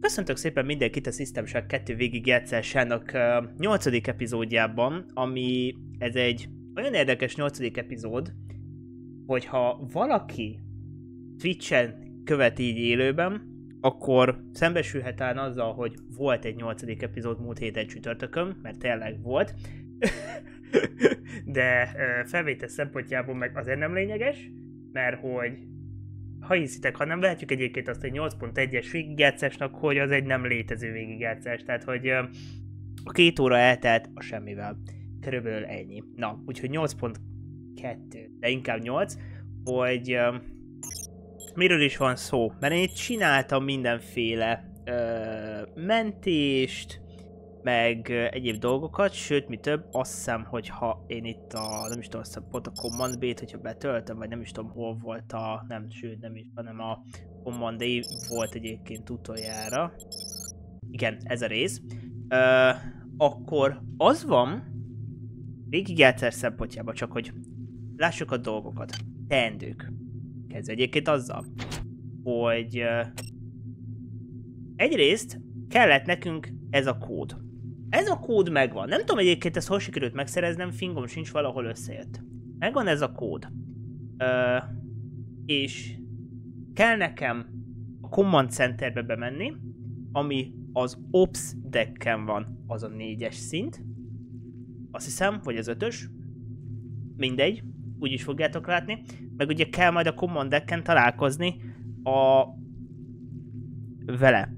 Köszöntök szépen mindenkit a System Shock 2 végigjátszásának uh, 8. epizódjában, ami ez egy olyan érdekes 8. epizód, hogyha valaki Twitch-en követi így élőben, akkor szembesülhet talán azzal, hogy volt egy 8. epizód múlt héten csütörtökön, mert tényleg volt, de felvétel szempontjából meg azért nem lényeges, mert hogy ha hiszitek, ha nem vehetjük egyébként azt egy 8.1-es végigjátszásnak, hogy az egy nem létező végigjátszás, tehát hogy a két óra eltelt a semmivel. Körülbelül ennyi. Na, úgyhogy 8.2, de inkább 8, hogy miről is van szó. Mert én itt csináltam mindenféle uh, mentést, meg egyéb dolgokat, sőt, mi több, azt hiszem, hogy ha én itt a, nem is tudom, azt hiszem, pont a Command B-t, hogyha betöltöm, vagy nem is tudom, hol volt a, nem, sőt, nem is, hanem a Command A volt egyébként utoljára. Igen, ez a rész. Uh, akkor az van, végigjátszás szempontjában, csak hogy lássuk a dolgokat. Teendők. Kezdve egyébként azzal, hogy egyrészt kellett nekünk ez a kód. Ez a kód megvan. Nem tudom egyébként ezt hol sikerült megszereznem, fingom sincs, valahol összejött. Megvan ez a kód. Uh, és kell nekem a Command Centerbe bemenni, ami az Ops decken van, az a négyes szint. Azt hiszem, vagy az ötös. Mindegy, úgy is fogjátok látni. Meg ugye kell majd a Command decken találkozni a vele.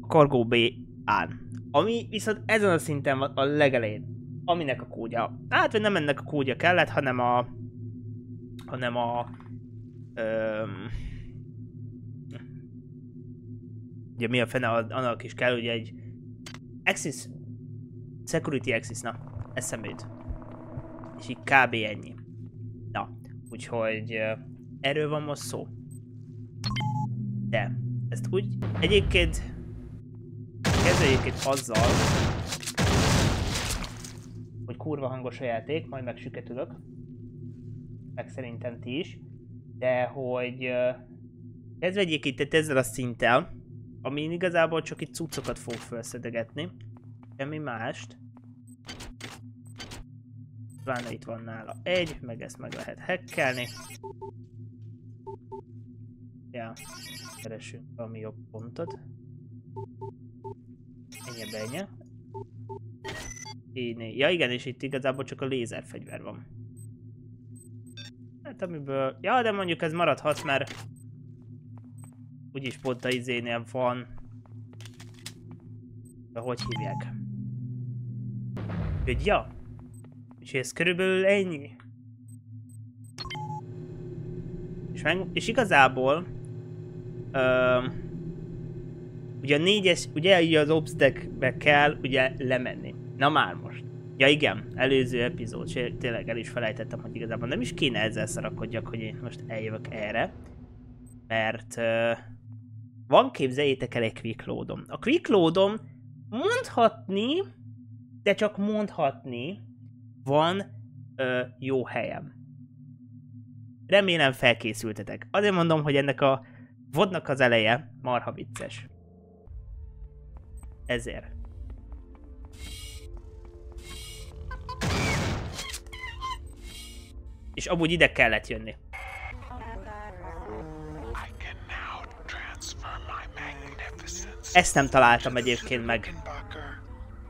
A Cargo B-án. Ami viszont ezen a szinten van a legelején. Aminek a kódja. Hát, vagy nem ennek a kódja kellett, hanem a... hanem a... Öm, ugye mi a fene annak is kell, ugye egy Access Security Access, na, eszembe jut. És így kb. ennyi. Na, úgyhogy erről van most szó. De, ezt úgy, egyébként kezdőjük itt azzal, hogy kurva hangos a játék, majd megsüketülök. Meg szerintem ti is. De hogy uh, kezdjék itt ezzel a szinttel, ami igazából csak itt cuccokat fog felszedegetni. Semmi mást. Pláne itt van nála egy, meg ezt meg lehet hackelni. Ja, keresünk valami jobb pontot. Ennyi benye. Éné. Ja igen, és itt igazából csak a lézerfegyver van. Hát amiből... Ja, de mondjuk ez maradhat, mert úgyis pont a izénél van. De hogy hívják? Úgyhogy ja. Úgyhogy ez körülbelül ennyi. És, meg, és igazából... Ö, ugye a négyes, ugye az obstacle kell ugye lemenni. Na már most. Ja igen, előző epizód, tényleg el is felejtettem, hogy igazából nem is kéne ezzel szarakodjak, hogy én most eljövök erre. Mert... Uh, van képzeljétek el egy quick loadom. A quick loadom mondhatni, de csak mondhatni, van ö, jó helyem. Remélem felkészültetek. Azért mondom, hogy ennek a vodnak az eleje marha vicces. Ezért. És amúgy ide kellett jönni. Ezt nem találtam egyébként meg.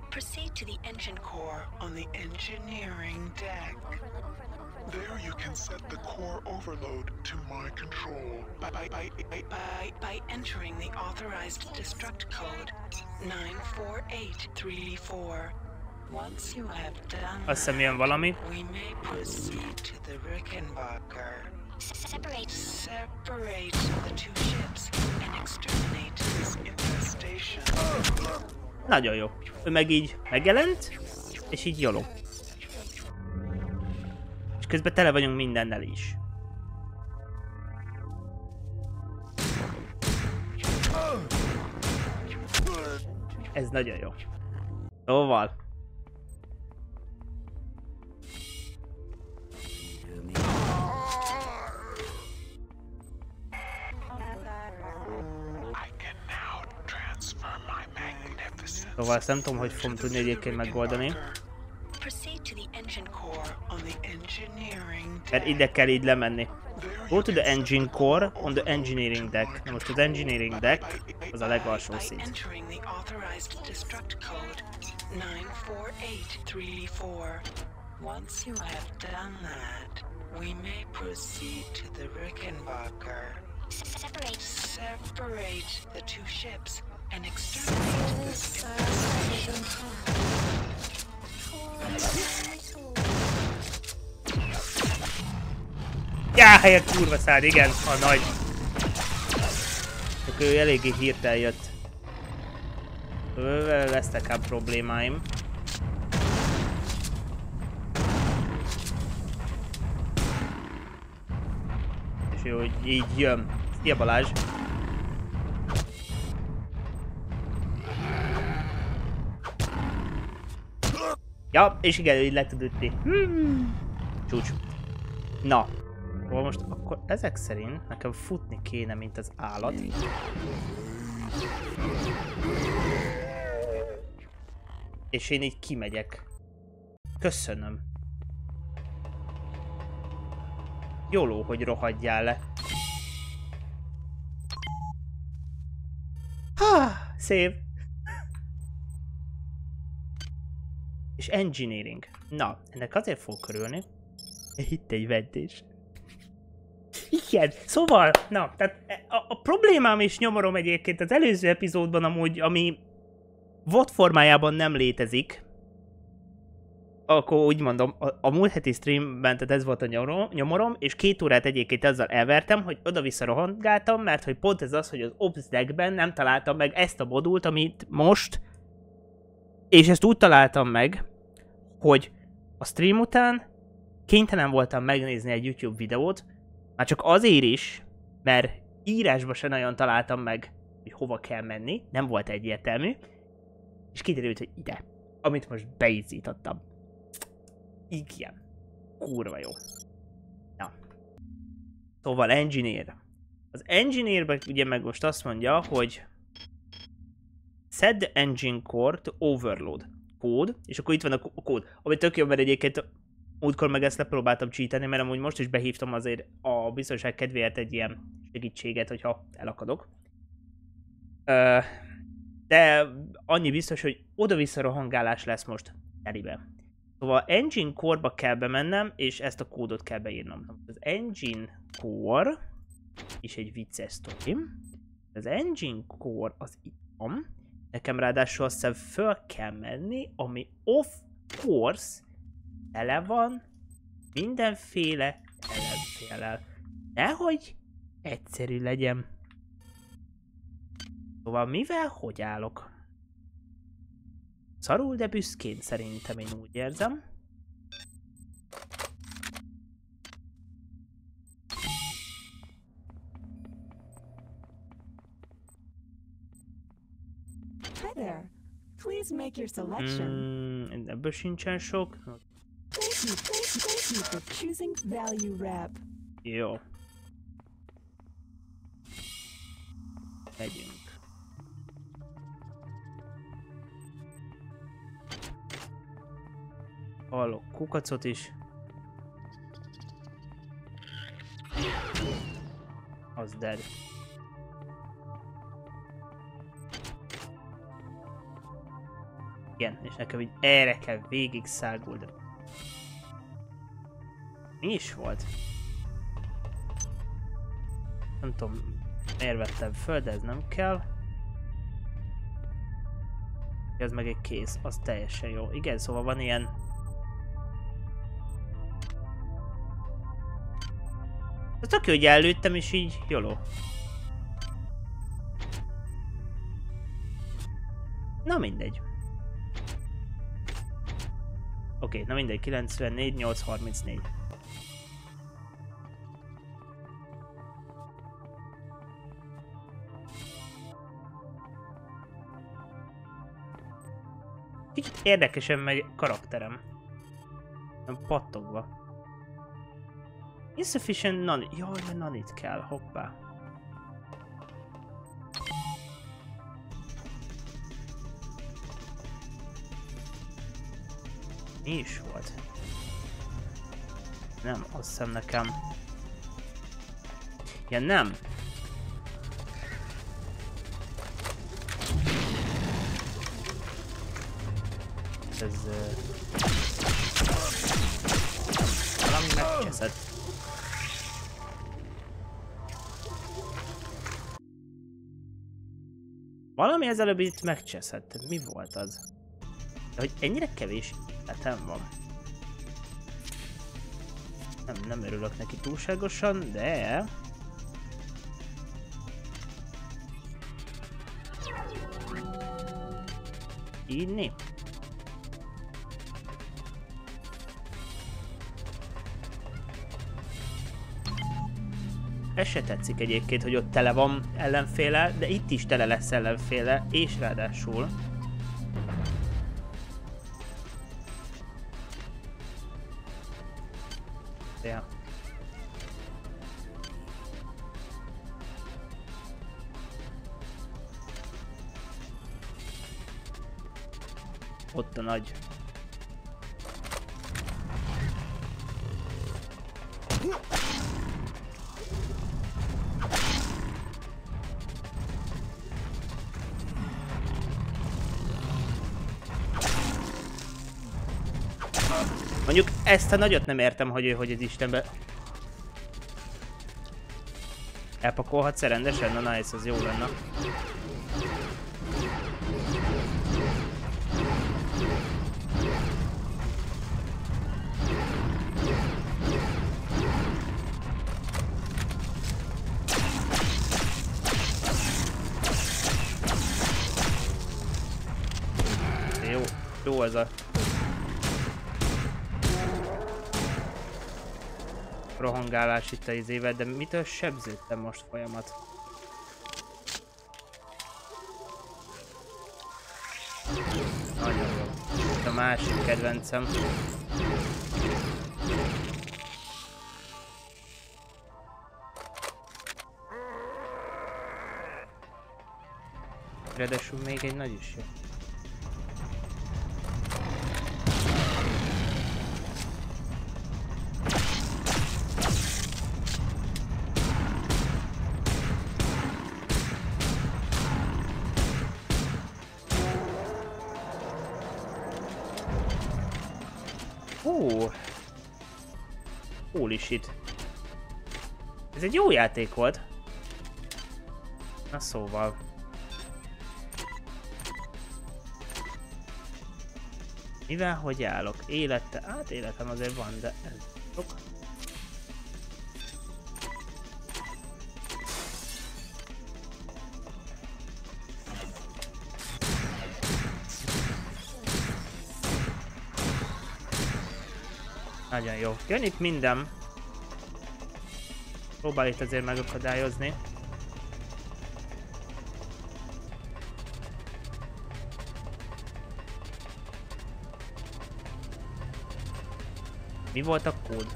Proceed to the engine core on the engineering deck. There you can set the core overload to my control by, by, by, by, by, by entering the authorized destruct code 94834. Once you have done Azt hiszem ilyen valami. We may proceed to the Rickenbacker. Separate. Separate the two ships and exterminate this infestation. Nagyon jó. Ő meg így megjelent, és így joló. És közben tele vagyunk mindennel is. Ez nagyon jó. Szóval. Szóval ezt nem tudom, hogy fogom tudni egyébként megoldani. Mert ide kell így lemenni. Go to the engine core on the engineering deck. Na most az engineering deck az a legalsó szint. Once you have done that, we may proceed to the Rickenbacker. Separate. Separate the two ships and exterminate Ja, kurva szád, igen, a nagy. Csak ő eléggé hirtelen jött. Ővel lesznek problémáim. És jó, hogy így jön. Szia Balázs! Ja, és igen, így le tud ütni. Hmm. Csúcs. Na. Hol most akkor ezek szerint nekem futni kéne, mint az állat. És én így kimegyek. Köszönöm. Jóló, hogy rohadjál le. Ha, szép. És engineering. Na, ennek azért fog körülni. Itt egy veddés. Igen, szóval, na, tehát a, a problémám és nyomorom egyébként az előző epizódban amúgy, ami VOD formájában nem létezik, akkor úgy mondom, a, a múlt heti streamben, tehát ez volt a nyomorom, nyomorom, és két órát egyébként azzal elvertem, hogy oda-vissza rohangáltam, mert hogy pont ez az, hogy az Ops deckben nem találtam meg ezt a modult, amit most, és ezt úgy találtam meg, hogy a stream után kénytelen voltam megnézni egy YouTube videót, már csak azért is, mert írásba se nagyon találtam meg, hogy hova kell menni, nem volt egyértelmű, és kiderült, hogy ide, amit most beizítottam. Igen. Kurva jó. Na. Szóval engineer. Az engineerben ugye meg most azt mondja, hogy set engine core to overload kód, és akkor itt van a kód, ami tök jó, mert egyébként múltkor meg ezt lepróbáltam cheateni, mert amúgy most is behívtam azért a biztonság kedvéért egy ilyen segítséget, hogyha elakadok. De annyi biztos, hogy oda-vissza rohangálás lesz most telibe. Szóval engine core-ba kell bemennem, és ezt a kódot kell beírnom. Az engine core, és egy vicces sztori. Az engine core az itt van, Nekem ráadásul azt hiszem föl kell menni, ami of course tele van mindenféle ellenfélel. Nehogy egyszerű legyen. Szóval mivel hogy állok? Szarul, de büszkén szerintem én úgy érzem. there. Please make your selection. Mm, ebből sincsen sok. Thank you for choosing value wrap. Jó. Megyünk. Hallok kukacot is. Az dead. Igen, és nekem így erre kell végig száguldni. Mi is volt? Nem tudom, miért vettem föl, de ez nem kell. Ez meg egy kész, az teljesen jó. Igen, szóval van ilyen... Ez tök jó, hogy előttem, és így jóló. Na mindegy. Oké, okay, na mindegy, 94, 834. Kicsit érdekesen megy karakterem. Nem pattogva. Insufficient nanit. Jaj, nanit kell, hoppá. Mi is volt? Nem, azt hiszem nekem. Ja, nem. Ez... ö, Valami megcseszett. Valami ezelőbb itt megcseszett. Mi volt az? De hogy ennyire kevés életem van. Nem, nem örülök neki túlságosan, de... Inni? Ez se tetszik egyébként, hogy ott tele van ellenféle, de itt is tele lesz ellenféle, és ráadásul... Ja. Ott a nagy. Ezt a nagyot nem értem, hogy ő hogy az Istenbe... Elpakolhatsz -e rendesen? Na nice, az jó lenne. Rohangálás itt a izével, de mitől sebződtem most folyamat? Nagyon jó. Itt a másik kedvencem. Ráadásul még egy nagy is jó. Egy jó játék volt. Na szóval. Mivel hogy állok? Élete? Hát életem azért van, de ez sok. Nagyon jó. Jön itt minden. Próbál itt azért megakadályozni. Mi volt a kód?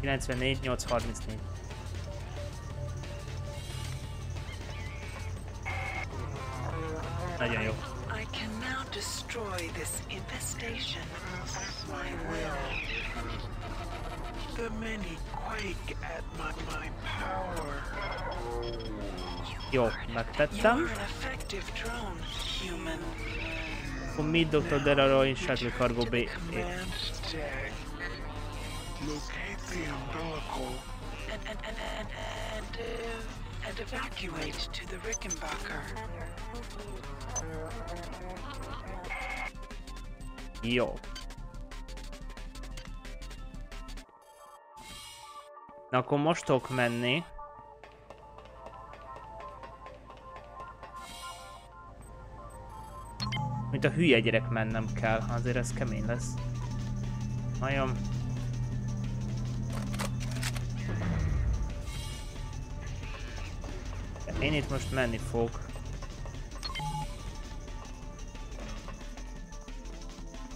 94 834. Nagyon jó. I can now destroy this infestation. I will. The many quake at my, my power. Jó, You're megtettem. an effective drone, human. Commit Dr. In Shuttle Cargo. Command. Locate the umbilical. And, and, and, and, and, uh, and evacuate to the Rickenbacker. Jó. Na akkor most tudok menni. Mint a hülye gyerek mennem kell, azért ez kemény lesz. Nagyon. Én itt most menni fog.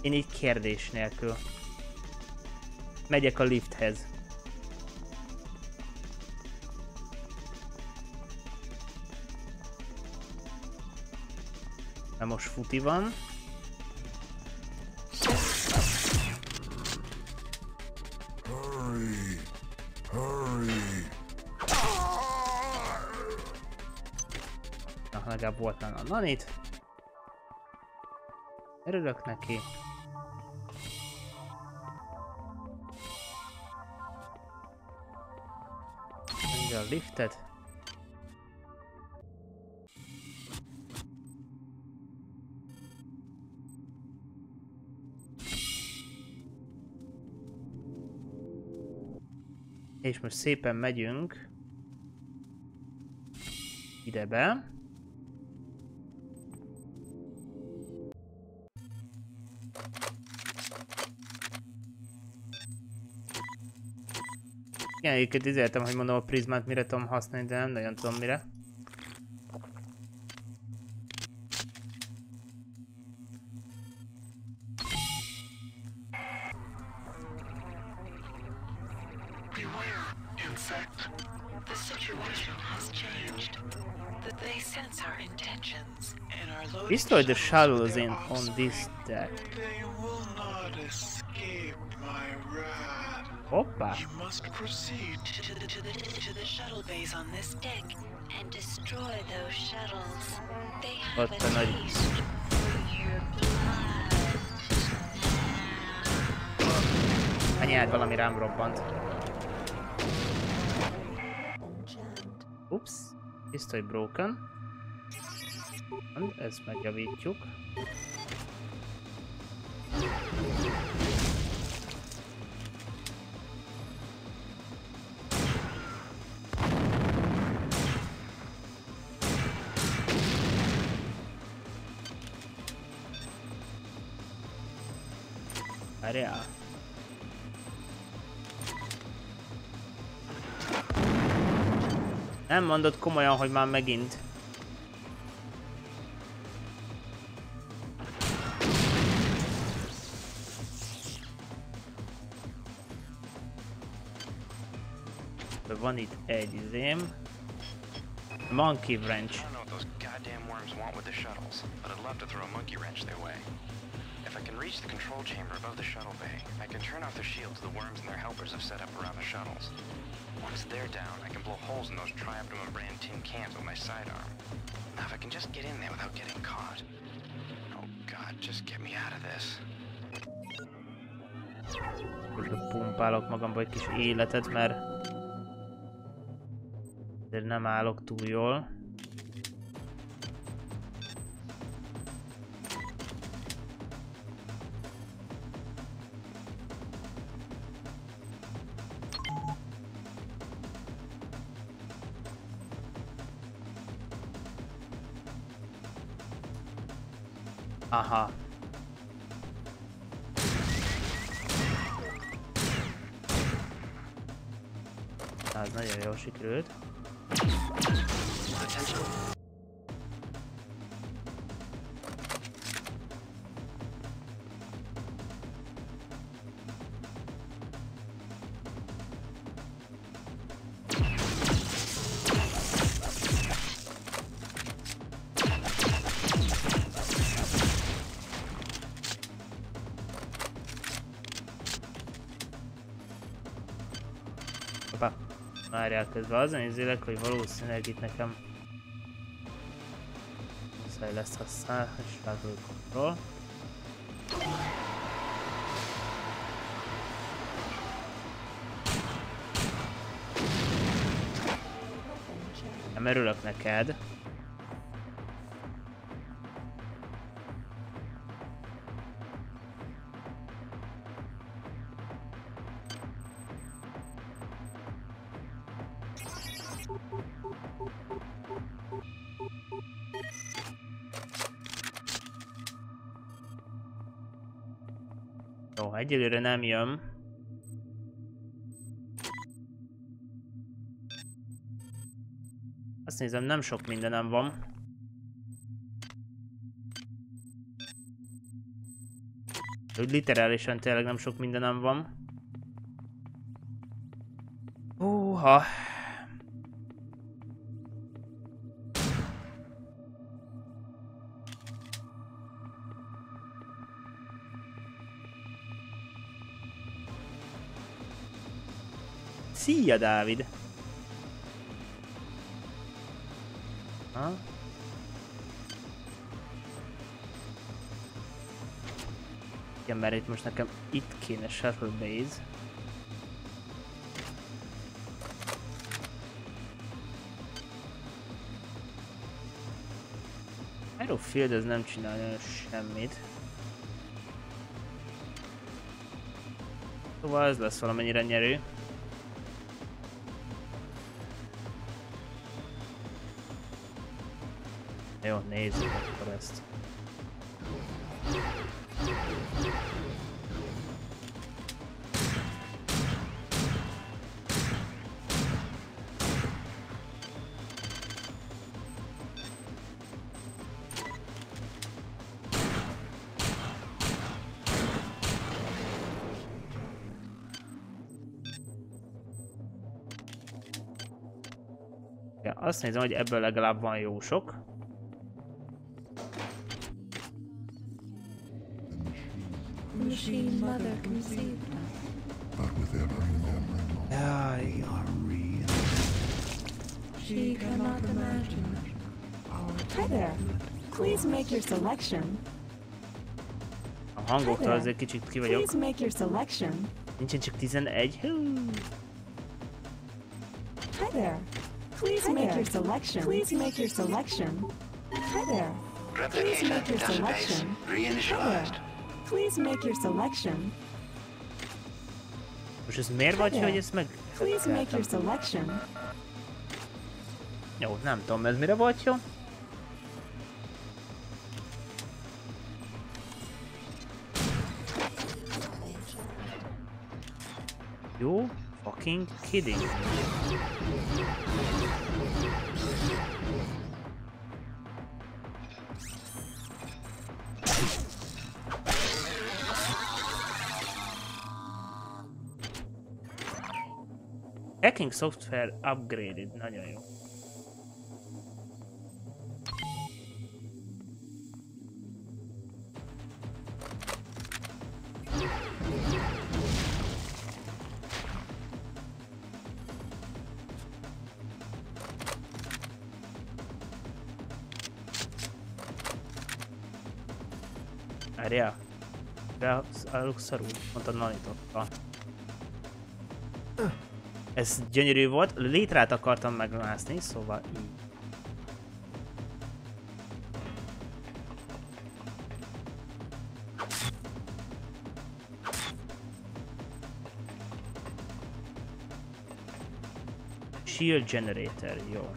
Én így kérdés nélkül. Megyek a lifthez. Na most futi van. Hurry, hurry. Na, legalább volt nála nanit. Örülök neki. Menj a liftet. És most szépen megyünk ide be. Igen, egyébként izéltem, hogy mondom a prizmát mire tudom használni, de nem nagyon tudom mire. Destroy the shuttles shuttles in on this deck. They will not escape my wrath. Hoppá! You must proceed To, to, the, to, the, to the shuttle bays on this deck and destroy those shuttles. They have What a taste for your blood. Anyád valami rám robbant. Ups. Pisztoly broken. Ezt megjavítjuk. Várjál. Nem mondod komolyan, hogy már megint. Van itt egy izém. Monkey wrench. I don't know what those goddamn worms want with the shuttles, but I'd love to throw a monkey wrench their way. If I can reach the control chamber above the shuttle bay, I can turn off the shields the worms and their helpers have set up around the shuttles. Once they're down, I can blow holes in those Trioptimum brand tin cans with my sidearm. Now if I can just get in there without getting caught. Oh god, just get me out of this. Pumpálok magamba egy kis életet, mert azért nem állok túl jól. Aha. Az nagyon jól sikerült. Várjál közben azon nézélek, hogy valószínűleg itt nekem muszáj lesz használni, és felhők kontroll. Nem örülök neked. Egyelőre nem jön. Azt nézem, nem sok mindenem van. Úgy literálisan tényleg nem sok mindenem van. Húha. Szia, Dávid! Ha? Igen, mert itt most nekem itt kéne Shuttle Base. Aerofield ez nem csinál semmit. Szóval ez lesz valamennyire nyerő. Jó, nézzük akkor ezt. Ja, azt nézem, hogy ebből legalább van jó sok. A hangoktól azért kicsit ki vagyok. Please make your selection. Nincsen csak 11. Hú. Hi there. Please make your selection. Please make your selection. Hi there. Please make your selection. There. Please make your selection. Most ez miért vagy, hogy ezt meg... Please make your selection. Jó, nem tudom, ez mire volt jó? Fucking kidding. Hacking software upgraded, nagyon jó. Beállok szarul, mondta Nanitokkal. Ez gyönyörű volt, létrát akartam megmászni, szóval így. Shield generator, jó.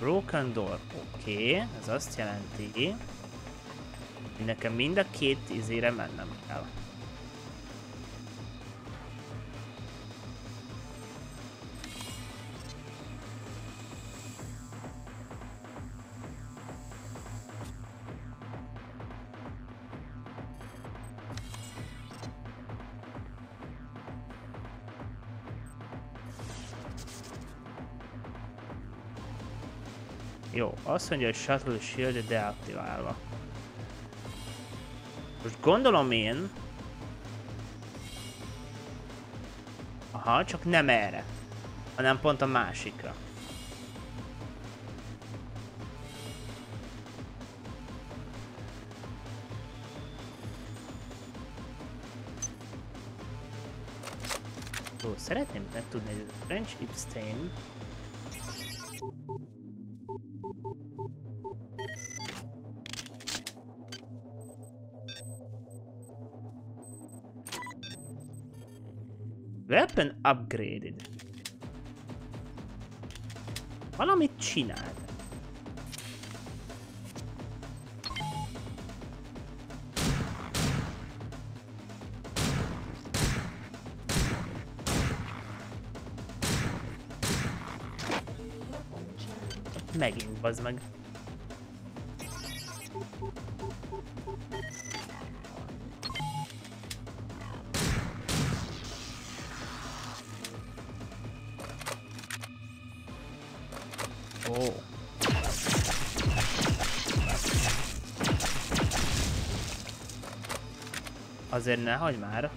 Broken door, oké, okay, ez azt jelenti, hogy nekem mind a két izére mennem kell. Azt mondja, hogy Shuttle Shield deaktiválva. Most gondolom én... Aha, csak nem erre. Hanem pont a másikra. Ó, szeretném megtudni, hogy French Epstein upgraded. Valamit csinált. Megint, bazd meg. azért ne hagyd már.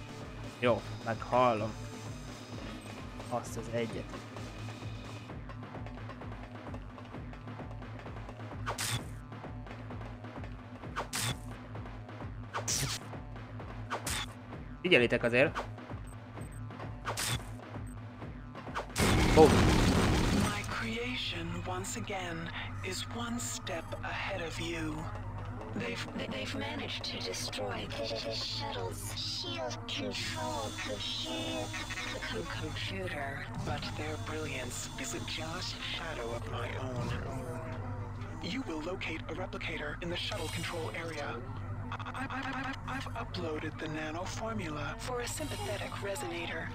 Jó, meghallom. Azt az egyet. Figyeljétek azért. Oh. My creation once again is one step ahead of you. They've They- They've managed to destroy the, the shuttle's shield control computer. Computer. But their brilliance is a jealous shadow of my own. You will locate a replicator in the shuttle control area. I, I, I, I've uploaded the nano formula for a sympathetic resonator.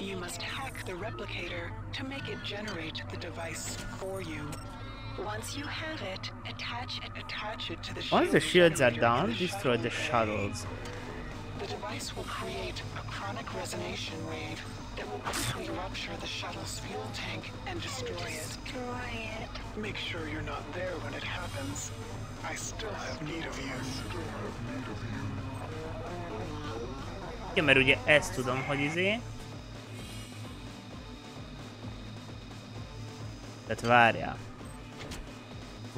You must hack the replicator to make it generate the device for you. Once you have it, attach it, attach it to the once the shields are down, destroy the shuttles. The device will create a chronic resonation wave that will quickly rupture the shuttle's fuel tank and destroy it. Destroy it. Make sure you're not there when it happens. I still have need of you. Ja, mert ugye ezt tudom, hogy izé... Tehát várjál.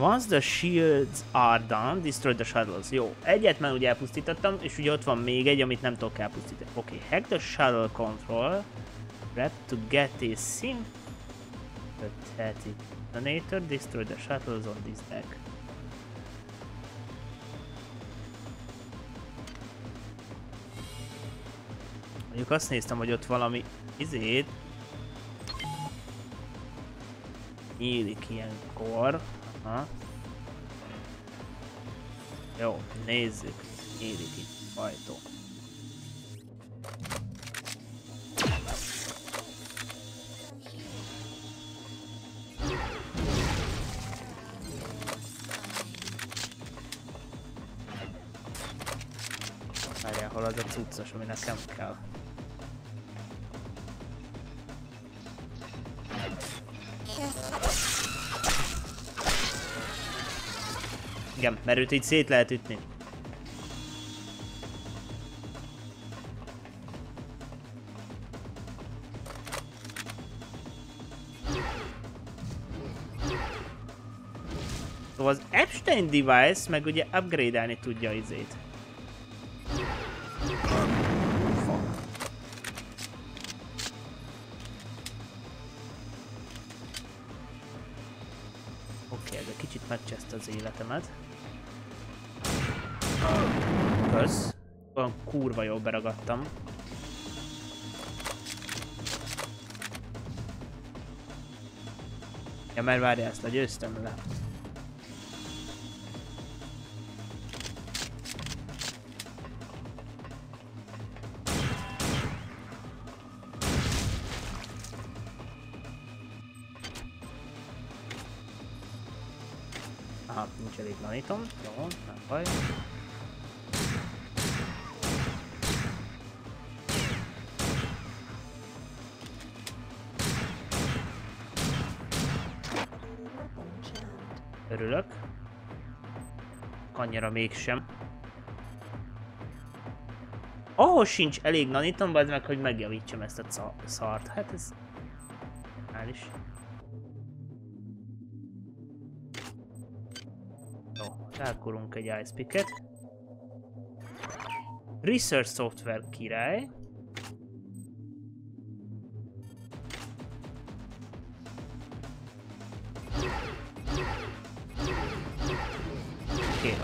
Once the shields are done, destroy the shuttles. Jó, egyet már ugye elpusztítottam, és ugye ott van még egy, amit nem tudok elpusztítani. Oké, okay. hack the shuttle control. Rep to get a sympathetic detonator, destroy the shuttles on this deck. Mondjuk azt néztem, hogy ott valami izét nyílik ilyenkor. Aha. Jó, nézzük. Nyílik itt ajtó. Várjál, hol az a cuccos, ami nekem kell. Igen, mert őt így szét lehet ütni. Szóval az Epstein device meg ugye upgrade-elni tudja izét. Oké, ez egy kicsit megcseszte az életemet. Kurva jól beragadtam. Ja, mert várjál, ezt legyőztem le. Aha, nincs elég nanitom. Jó, nem baj. Annyira mégsem. Ahhoz sincs elég nanitom, az meg, hogy megjavítsam ezt a szart. Hát ez... Reális. Jó, elkurunk egy ice picket. Research software király.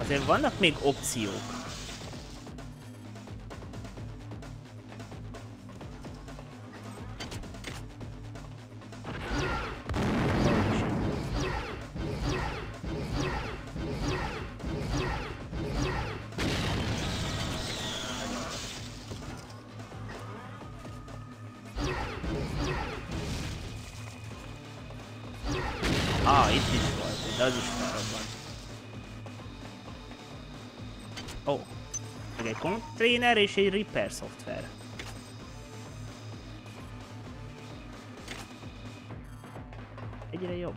Azért vannak még opciók. Ah, itt is volt, de az is felrobbant. Ó, oh, meg egy container és egy repair szoftver. Egyre jobb.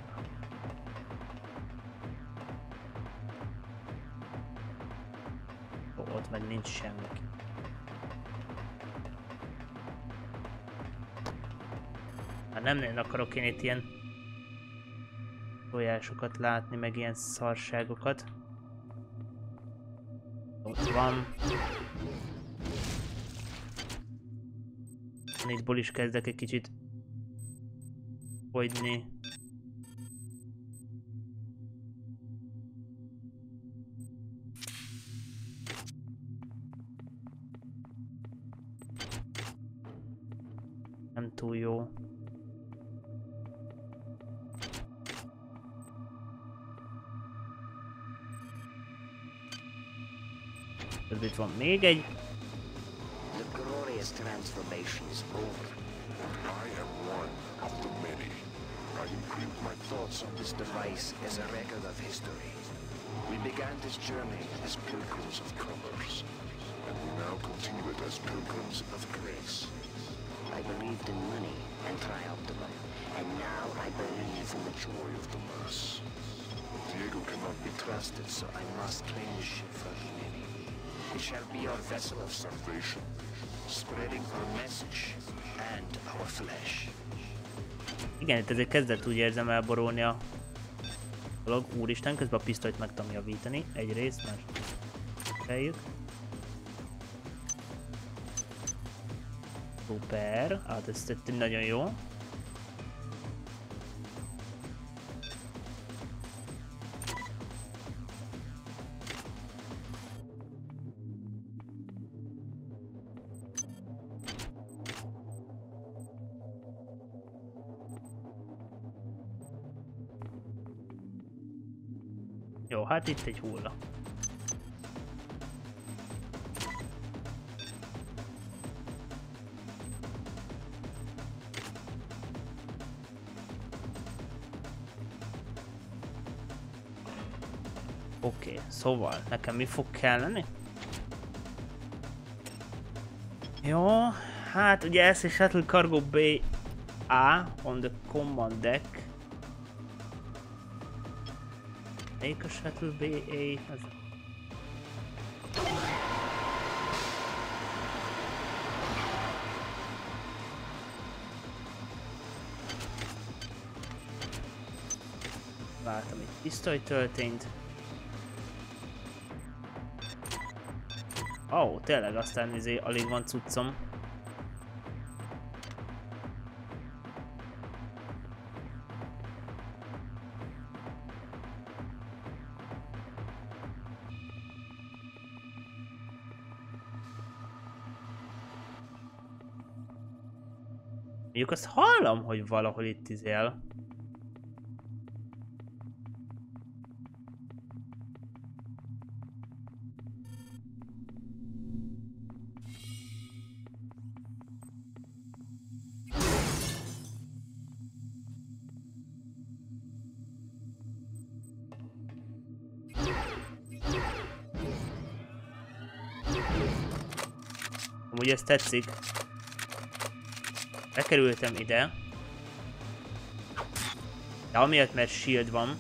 Ó, ott meg nincs semmi. Hát nem nagyon akarok én itt ilyen tojásokat látni, meg ilyen szarságokat. Ott van. Négyból is kezdek egy kicsit fogyni. Még egy. The glorious transformation is over. And I am one of the many. I imprint my thoughts on This device as a record of history. We began this journey as pilgrims of commerce, and we now continue it as pilgrims of grace. I believed in money and triumphed them, and now I believe in the joy Joy of the mass. Diego cannot be trusted. trusted, so I must train the ship It shall be our vessel of Salvation. spreading our message and our flesh. Igen, itt ezért kezdett úgy érzem elborulni a dolog. Úristen, közben a pisztolyt meg tudom javítani. Egyrészt, mert feljük. Szuper. Hát ez tett nagyon jó. Hát itt egy hulla. Oké, szóval nekem mi fog kelleni? Jó, hát ugye a Shuttle Cargo Bay A on the command deck. Melyik a Shuttle Bay A? Ez... Vártam, itt pisztoly történt. Ó, oh, tényleg aztán izé, alig van cuccom. Hogy valahol itt izél. Amúgy ez tetszik. Bekerültem ide. De amiatt, mert shield van.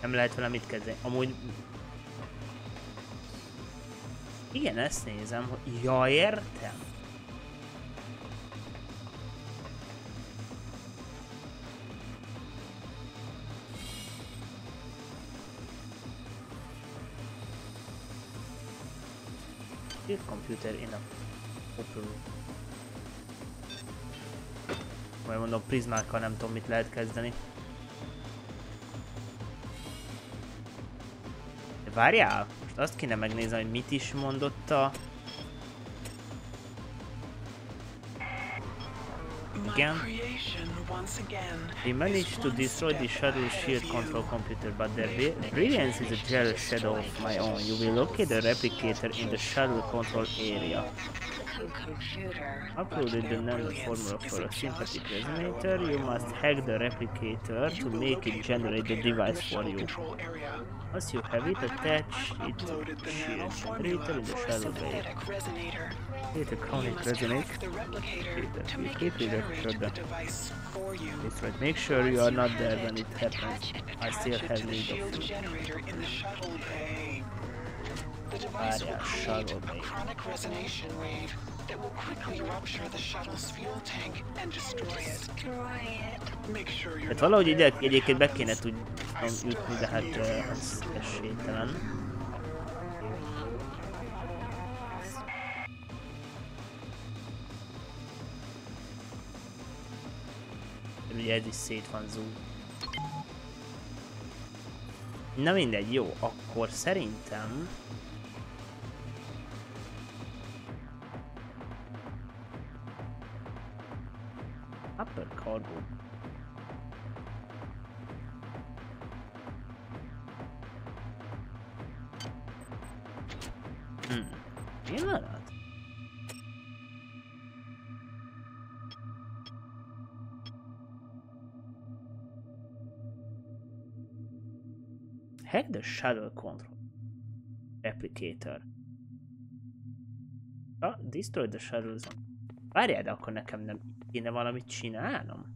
Nem lehet vele mit kezdeni. Amúgy... Igen, ezt nézem, hogy... Ja, értem. Shield computer in a open room. Majd mondom, prizmákkal nem tudom mit lehet kezdeni. De várjál, most azt kéne megnézni, hogy mit is mondott a... Again? They managed to destroy the ahead shield control computer, but their bri- brilliance is a jealous shadow of my own. You will locate the replicator in the shuttle control area. Com- computer. Uploaded the nano formula for a sympathetic resonator. You must hack the replicator to You will make it locate generate the replicator in device the for shuttle you. control area. Once you have it, attach it to Uploaded the the shield nano generator formula in the for a shuttle bay. sympathetic resonator. Create a You chronic must resonate. hack the replicator Replicator. to You make it quickly generate record the the- device for you. That's right. Make sure you are not there when it happens. I still Attach it have to the need shield of you. The device will hát valahogy ide egyébként be kéne tudnom jutni, de hát uh, az esélytelen. Ugye ez is szét van zúg. Na mindegy, jó, akkor szerintem Upper cargo. Hmm. Pillanat. Hack the shuttle control. Replicator. Ah, destroy the zone. Várjál, de akkor nekem nem kéne valamit csinálnom?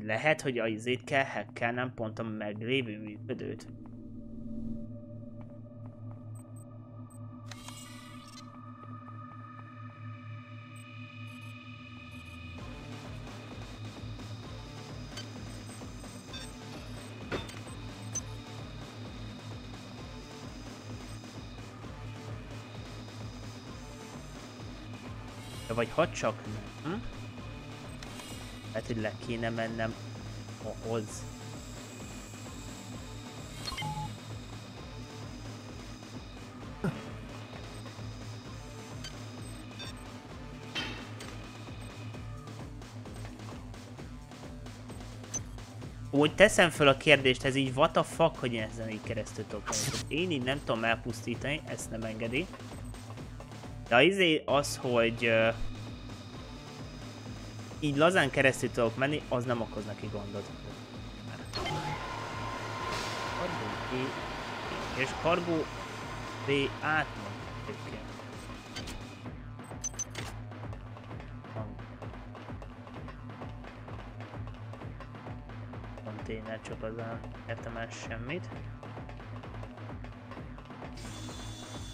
Lehet, hogy a izét kell hackelnem pont a meglévő működőt. Vagy ha csak. Hm? Lehet, hogy le kéne mennem ahhoz. Úgy teszem föl a kérdést, ez így what the fuck, hogy ezen így keresztül tudok. Én így nem tudom elpusztítani, ezt nem engedi. De izé az, hogy uh, így lazán keresztül tudok menni, az nem okoz neki gondot. Kargó B, és kargó B egyébként. Konténer, csak az nem értem el semmit.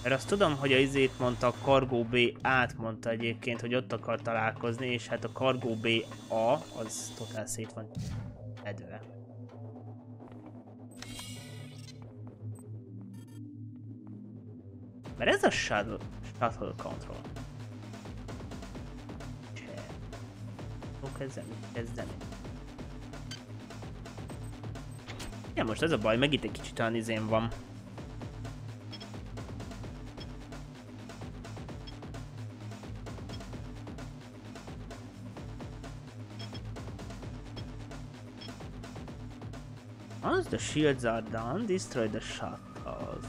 Mert azt tudom, hogy a izét mondta, a Cargo B át mondta egyébként, hogy ott akar találkozni, és hát a Cargo B A az totál szét van edve. Mert ez a shuttle, shuttle control. Tudok ezzel mit kezdeni? Ja, most ez a baj, meg itt egy kicsit olyan izén van. The shields are done, destroy the shuttles.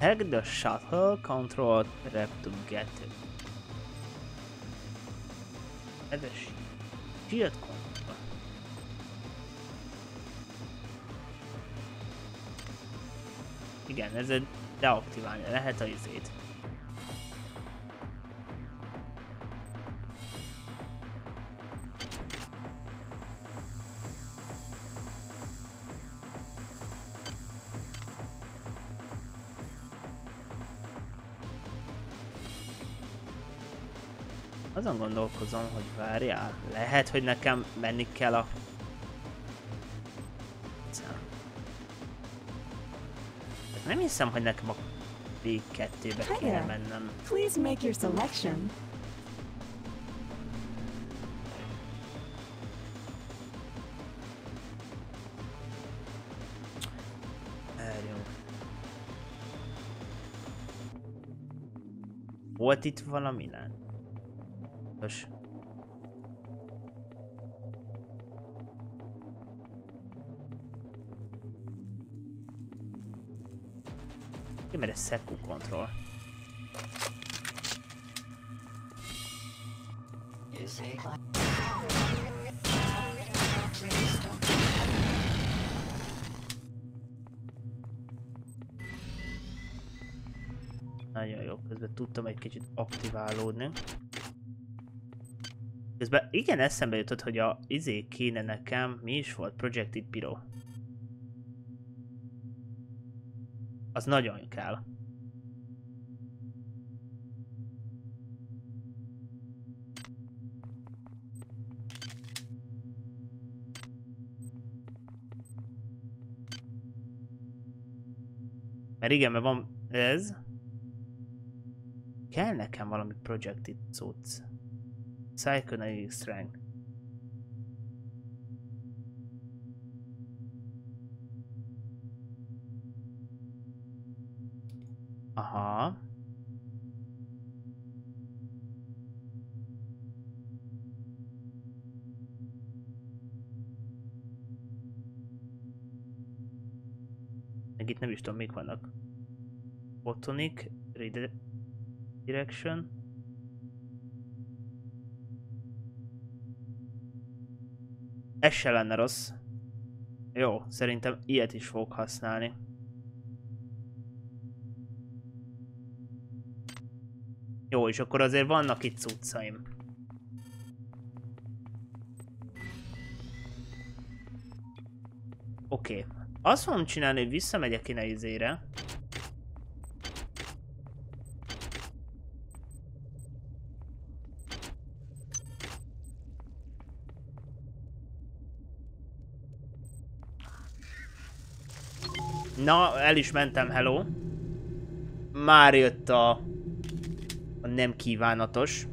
Hack the shuttle control trap to get it. Ez a shield control. Igen, ez egy deaktiválni lehet a izét. Azon gondolkozom, hogy várjál, lehet, hogy nekem menni kell a... Nem hiszem, hogy nekem a B2-be Hi kéne there. mennem. Please make your selection. Volt itt valami nem? Mert ez Seku control. Nagyon jó, közben tudtam egy kicsit aktiválódni. Közben igen eszembe jutott, hogy a izé kéne nekem, mi is volt? Projected Pyro. Az nagyon kell. Mert igen, mert van ez. Kell nekem valami projected cucc. Psychonetic Strength. Aha. Meg itt nem is tudom, mik vannak. Photonic, Redirection. Ez se lenne rossz. Jó, szerintem ilyet is fogok használni. Jó, és akkor azért vannak itt cuccaim. Oké. Okay. Azt fogom csinálni, hogy visszamegyek innen izére. Na, el is mentem, hello. Már jött a, nem kívánatos.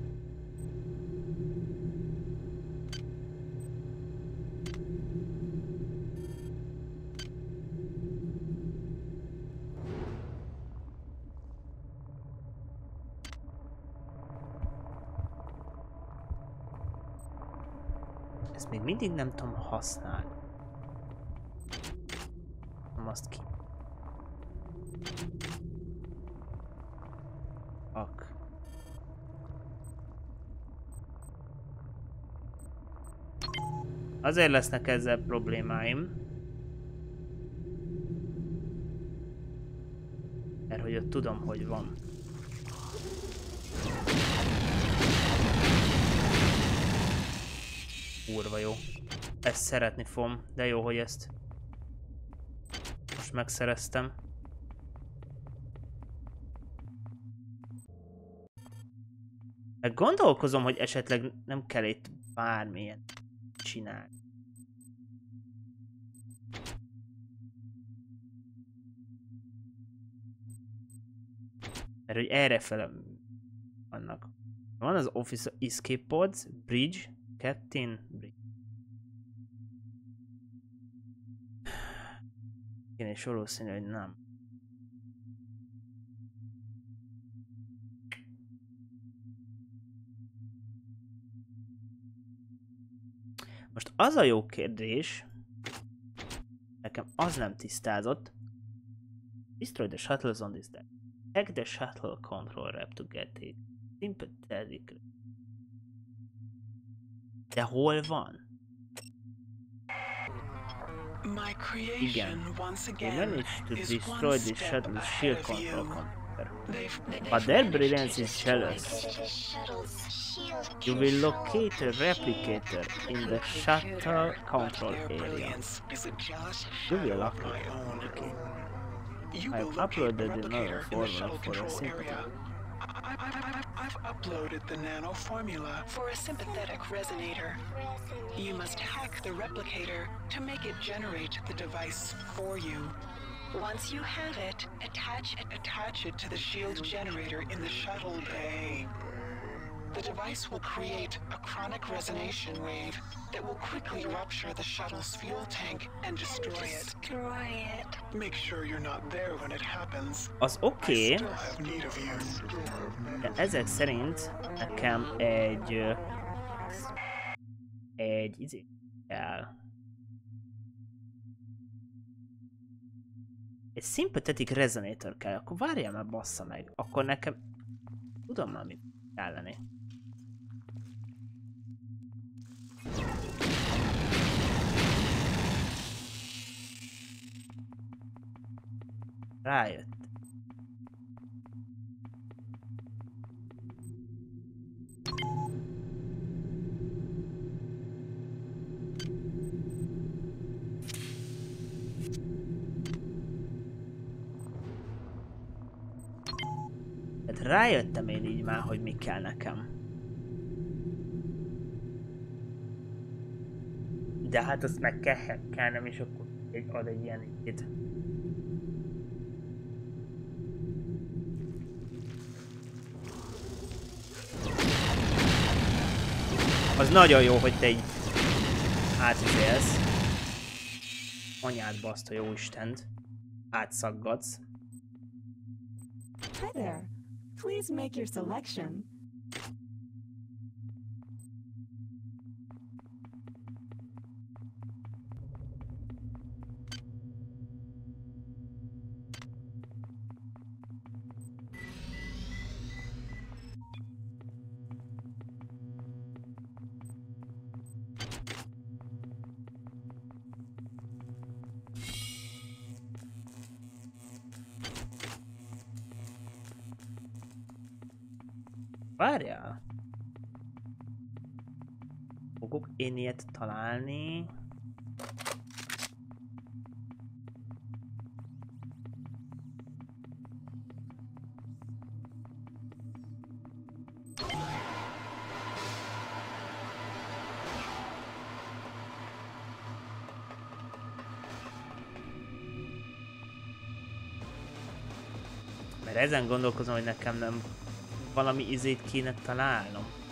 Ezt még mindig nem tudom használni. Azt ki. Azért lesznek ezzel problémáim. Mert hogy ott tudom, hogy van. Kurva jó. Ezt szeretni fogom, de jó, hogy ezt most megszereztem. Meg gondolkozom, hogy esetleg nem kell itt bármilyen csinálni. Mert hogy erre fele vannak. Van az Office Escape Pods, Bridge, Captain, Bridge. Igen, és valószínű, hogy nem. Most az a jó kérdés, nekem az nem tisztázott. Destroy the shuttles on this deck. Hack the shuttle control rep to get it. Sympathetic. De hol van? My Igen. creation once We again managed to is destroy one the shuttle ahead shield of control you. computer. But their brilliance is jealous. The shuttle's shield You will control locate a replicator in the shuttle control area. brilliance is a jealous You will shadow You I've will uploaded the replicator in the shuttle control area. I, I, I, I've uploaded the nano formula for a sympathetic resonator. You must hack the replicator to make it generate the device for you. Once you have it, attach it, attach it to the shield generator in the shuttle bay. The device will create a chronic resonation wave that will quickly rupture the shuttle's fuel tank and destroy it. Destroy it. Make sure you're not there when it happens. Az I oké, still have need of you. de ezek szerint nekem egy... ö, Egy izé kell. Egy sympathetic resonator kell, akkor várjál már bassza meg. Akkor nekem... Tudom már mit kellene. Rájött. Tehát rájöttem én így már, hogy mi kell nekem. de hát azt meg kell hekkelnem, és akkor egy, ad egy ilyen itt. Az nagyon jó, hogy te így átüzelsz. Anyád baszta, jó Istent. Átszaggatsz. Hi there. Please make your selection. Én ilyet találni. Mert ezen gondolkozom, hogy nekem nem valami izét kéne találnom.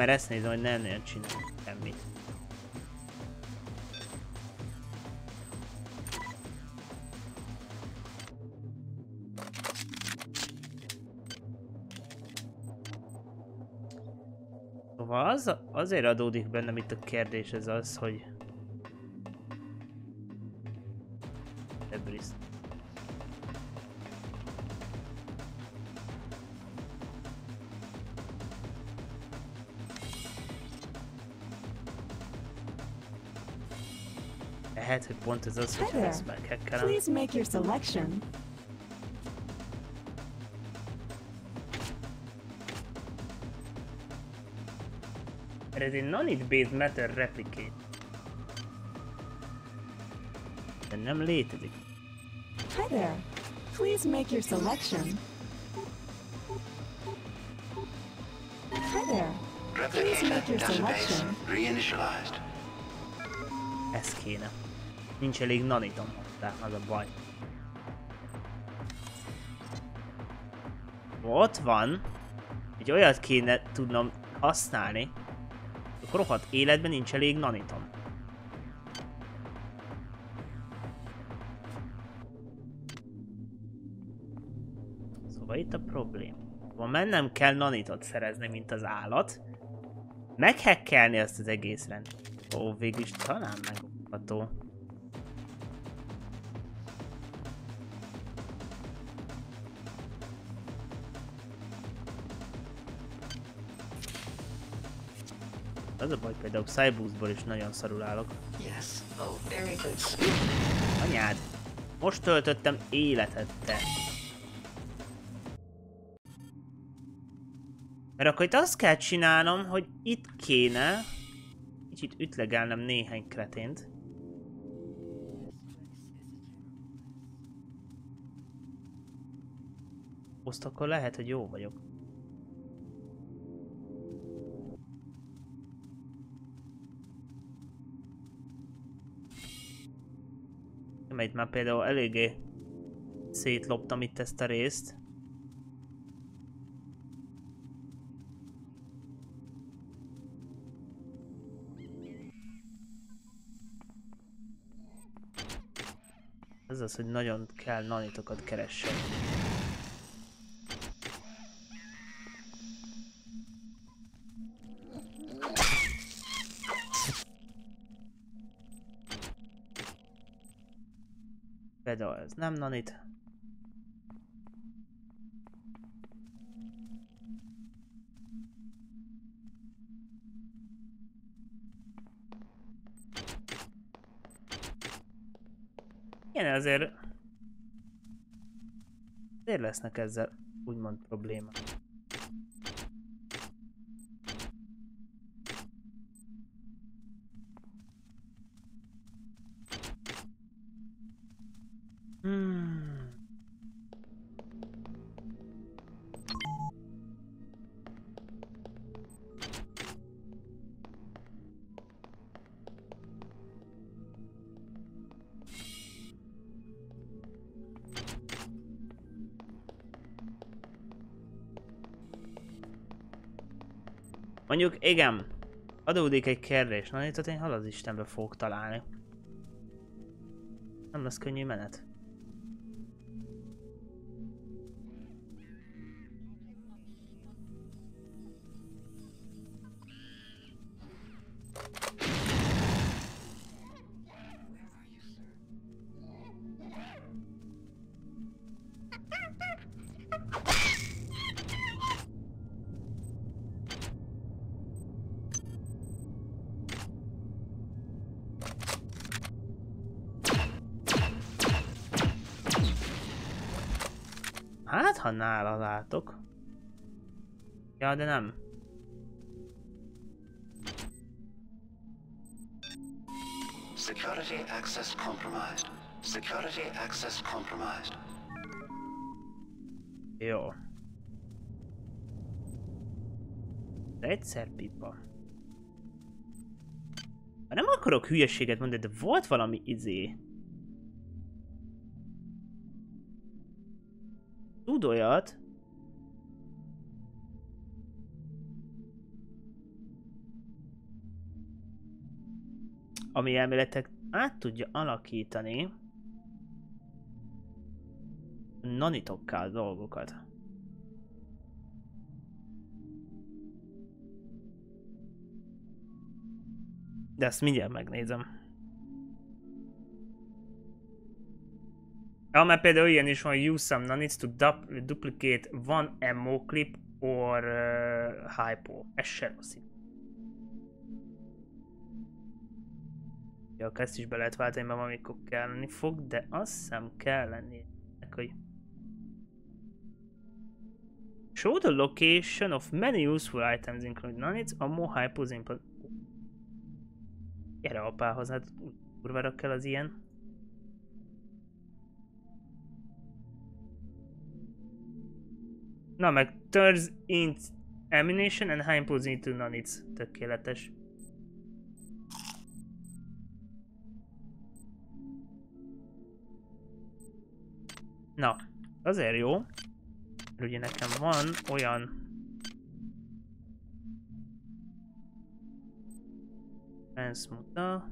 Mert ezt nézem, hogy nem nagyon csinál semmit. Szóval az, azért adódik bennem itt a kérdés ez az, hogy... Lehet, hogy pont ez az, hogy Hi ezt there. meghekkelem. Please make your selection. Mert ez egy nanite-based matter replicate. De nem létezik. Hi there. Please make your selection. Hi there. Please make your selection. Reinitialized. Ez kéne. Nincs elég nanitom hozzá, az a baj. Ott van. Egy olyat kéne tudnom használni. A rohadt életben nincs elég nanitom. Szóval itt a problém. Szóval mennem kell nanitot szerezni, mint az állat. Meghekkelni azt az egész rend. Ó, végülis talán megugható. Az a baj, például Cyboostból is nagyon szarul állok. Yes. Oh, very good. Anyád! Most töltöttem életet, te! Mert akkor itt azt kell csinálnom, hogy itt kéne kicsit ütlegelnem néhány kretént. Azt akkor lehet, hogy jó vagyok. Mert már például eléggé szétloptam itt ezt a részt. Ez az, hogy nagyon kell nanitokat keressen. Ez nem nanit. Igen, azért... Azért lesznek ezzel úgymond problémák. Mondjuk igen, adódik egy kérdés, na itt én hal az Istenbe fogok találni. Nem lesz könnyű menet. Nála látok. Ja, de nem. Security access compromised. Security access compromised. Jó. De egyszer pipa. Nem akarok hülyeséget mondani, de volt valami izé. Tud olyat. Ami elméletek át tudja alakítani nanitokkal dolgokat. De ezt mindjárt megnézem. Ja, mert például ilyen is van, use some nanits to du- duplicate one ammo clip or uh, hypo. Ez se rossz. Ja, ezt is be lehet váltani, mert amikor kelleni fog, de azt hiszem kell lenni, hogy Show the location of many useful items including nanits, ammo, hypos, impulse. Gyere apához, hát kurvára kell az ilyen. Na meg turns int ammunition and high impulse into nanits. Tökéletes. Na, azért jó. Mert ugye nekem van olyan Transmuta.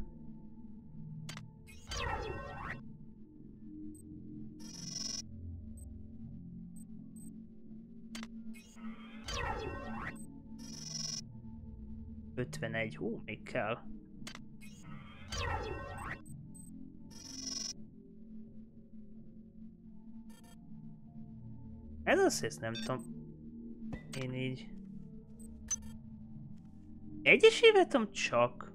Ötvenegy, hú, még kell. Ez az, ezt nem tudom. Én így... Egyesévetem csak.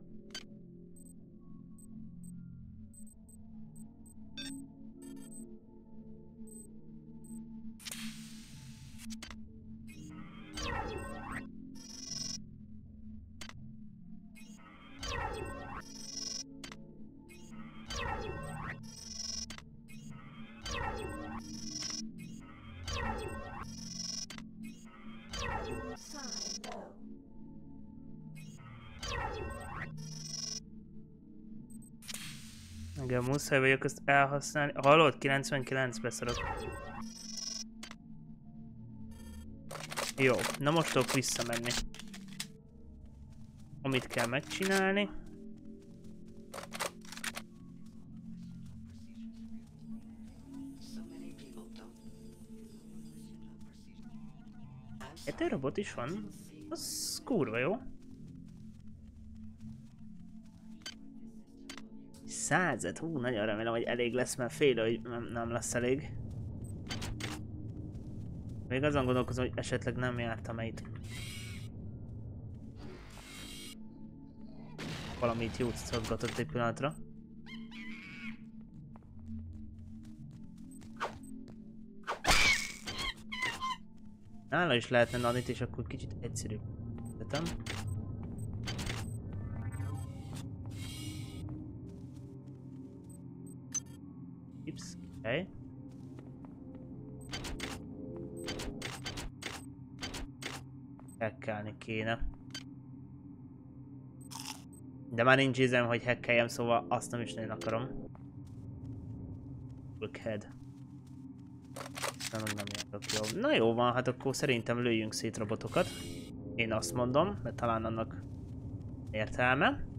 Muszáj vagyok ezt elhasználni. Hallod? 99 beszarok. Jó, na most tudok visszamenni. Amit kell megcsinálni. Egy robot is van. Az kurva jó. százat? Hú, nagyon remélem, hogy elég lesz, mert fél, hogy nem lesz elég. Még azon gondolkozom, hogy esetleg nem jártam -e itt. Valamit jót szorgatott egy pillanatra. Nála is lehetne nanit, és akkor kicsit egyszerűbb. Tetem. Okay. Hackelni kéne. De már nincs ízem, hogy hackeljem, szóval azt nem is nagyon akarom. Lookhead. Nem, nem járok jó. Na jó van, hát akkor szerintem lőjünk szét robotokat. Én azt mondom, mert talán annak értelme.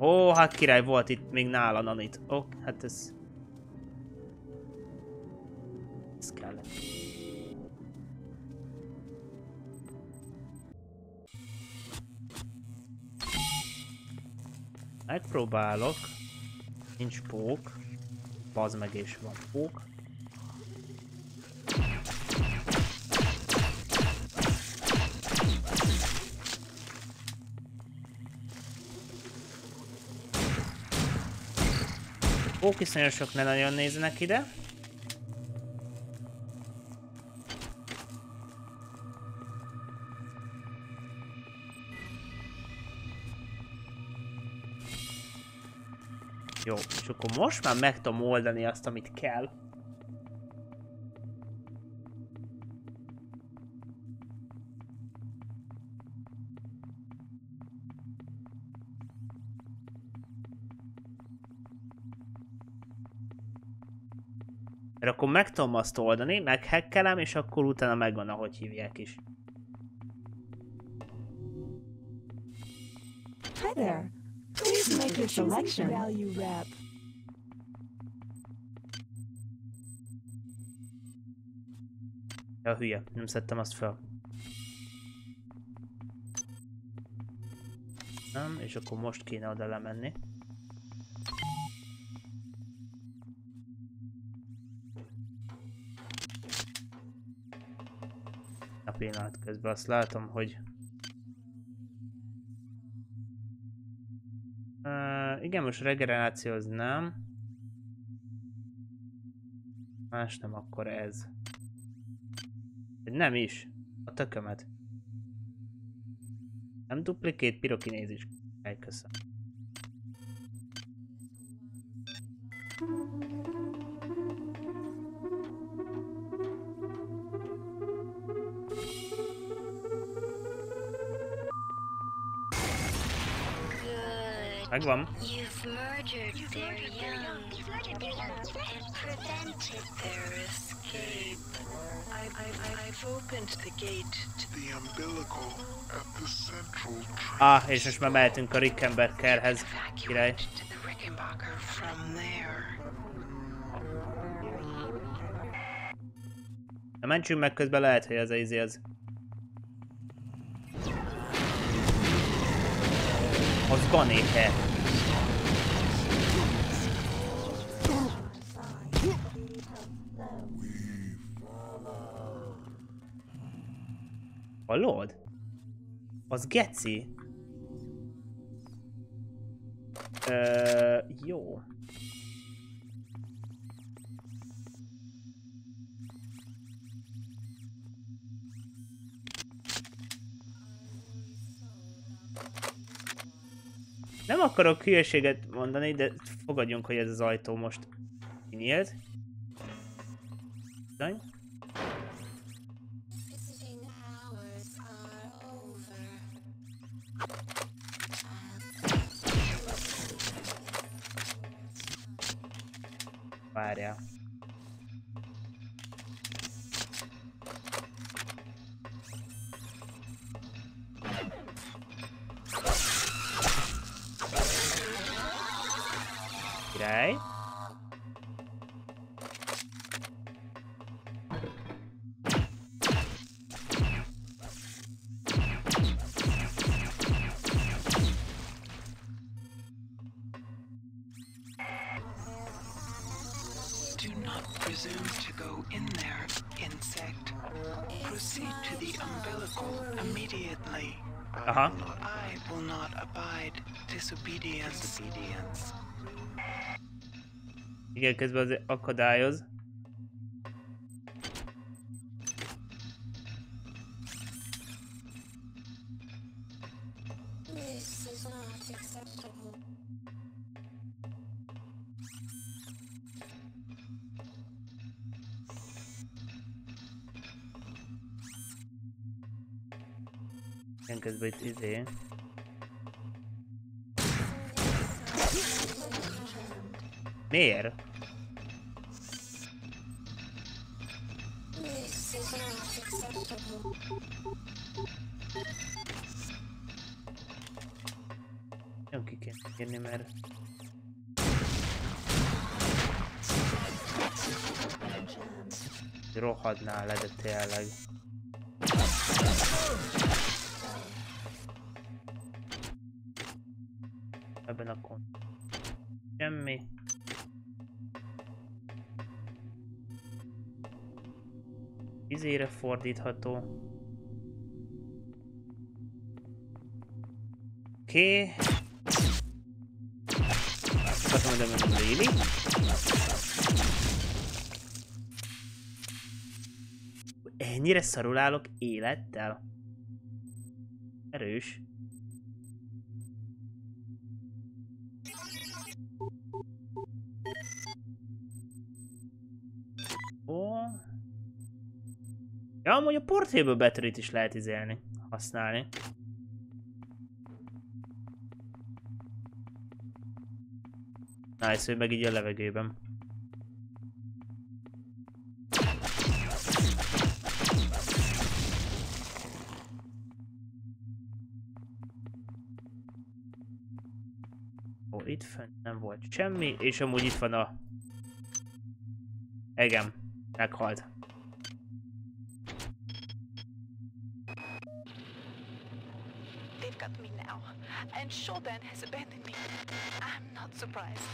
Ó, hát király volt itt még nála nanit. Ó, oh, hát ez... Ez kellett. Megpróbálok. Nincs pók. Bazd meg és van pók. Pókiszonyosok ne nagyon néznek ide. Jó, és akkor most már meg tudom oldani azt, amit kell. Meg tudom azt oldani, meghekkelem, és akkor utána megvan, ahogy hívják is. Hi there. Please make your selection. Value wrap. Ja, hülye, nem szedtem azt fel. Nem, és akkor most kéne oda lemenni. Pillanat közben azt látom, hogy... Uh, igen, most regeneráció az nem. Más nem, akkor ez. Nem is. A tökömet. Nem duplikét pirokinézis. Elköszön. Tree. Ah, és most már mehetünk a Rickenbackerhez. Király. Na mentsünk meg közben lehet, hogy ez a izé az. Az ganéhe. Hallod? Az geci. Ö, jó. Nem akarok hülyeséget mondani, de fogadjunk, hogy ez az ajtó most kinyílt. Bizony. Várjál. Igen, közben az akadályoz. Igen, közben itt izé. Miért? This is not acceptable. Nem ki kéne írni, mert... Rohadnál le, de tényleg. Ebben a kon... Semmi. Izére fordítható. Oké. Okay. Azt mondom, hogy nem really. Ennyire szarul állok élettel? Erős. Ja, amúgy a portable battery is lehet izélni, használni. Nice, hogy meg így a levegőben. Ó, itt fent nem volt semmi, és amúgy itt van a... Igen, meghalt. Shodan has abandoned me. I'm not surprised.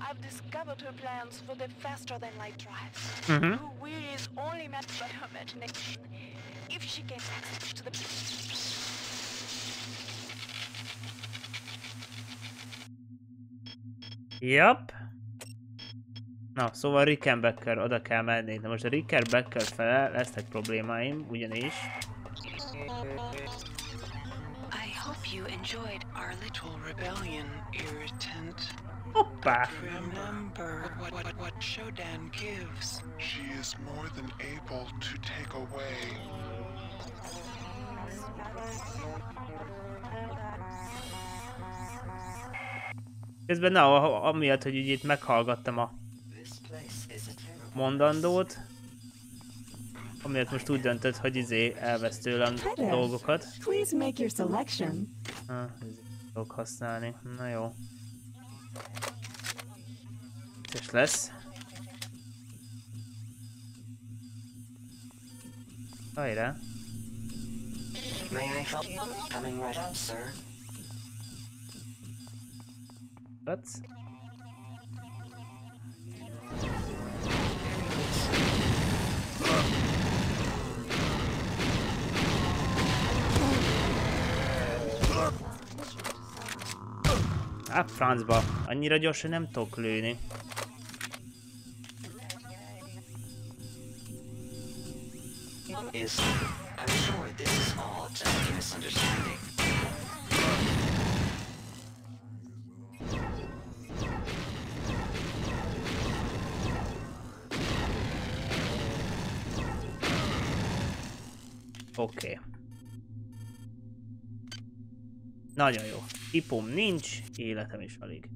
I've discovered her plans for the faster-than-light drive. Mhm. Who really is only matched by her imagination. If she gains access to the... Yep. Na, szóval Rickenbacker oda kell menni. Na most a Rickenbacker fele lesznek problémáim, ugyanis... You enjoyed our little rebellion, irritant. Hoppá! Remember what, what, what Shodan gives. She is more than able to take away. Közben na, a- amiatt, hogy ugye itt meghallgattam a mondandót, amiatt most úgy döntött, hogy izé elvesz tőlem dolgokat. Please make your selection. Ah, izé tudok használni. Na jó. És lesz. Hajrá. May Á, francba. Annyira gyorsan nem tudok lőni. Is I'm sure this is all just a misunderstanding. Oké. Okay. Nagyon jó. Ipom nincs, életem is alig.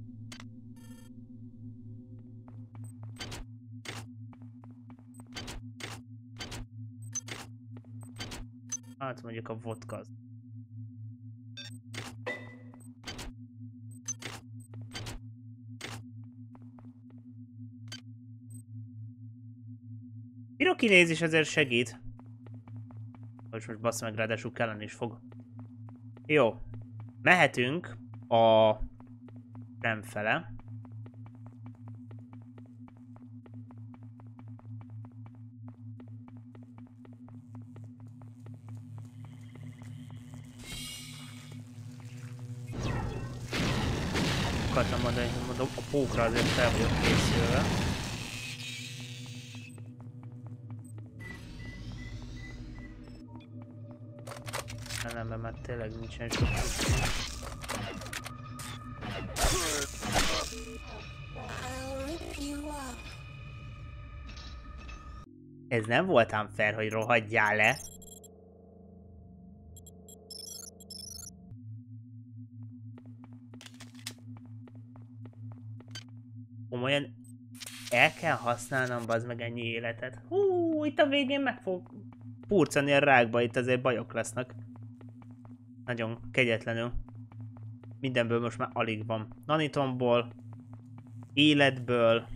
Hát mondjuk a vodka az. Pirokinézis azért segít. Most most bassz meg, ráadásul kellene is fog. Jó. Mehetünk a nem fele. Akartam mondani, hogy mondom, a pókra azért fel vagyok készülve. Mert már tényleg nincsen sok Ez nem voltam fair, hogy rohadjál le. Komolyan el kell használnom az meg ennyi életet. Hú, itt a végén meg fog purcani a rákba, itt azért bajok lesznek. Nagyon kegyetlenül. Mindenből most már alig van. Nanitomból, életből,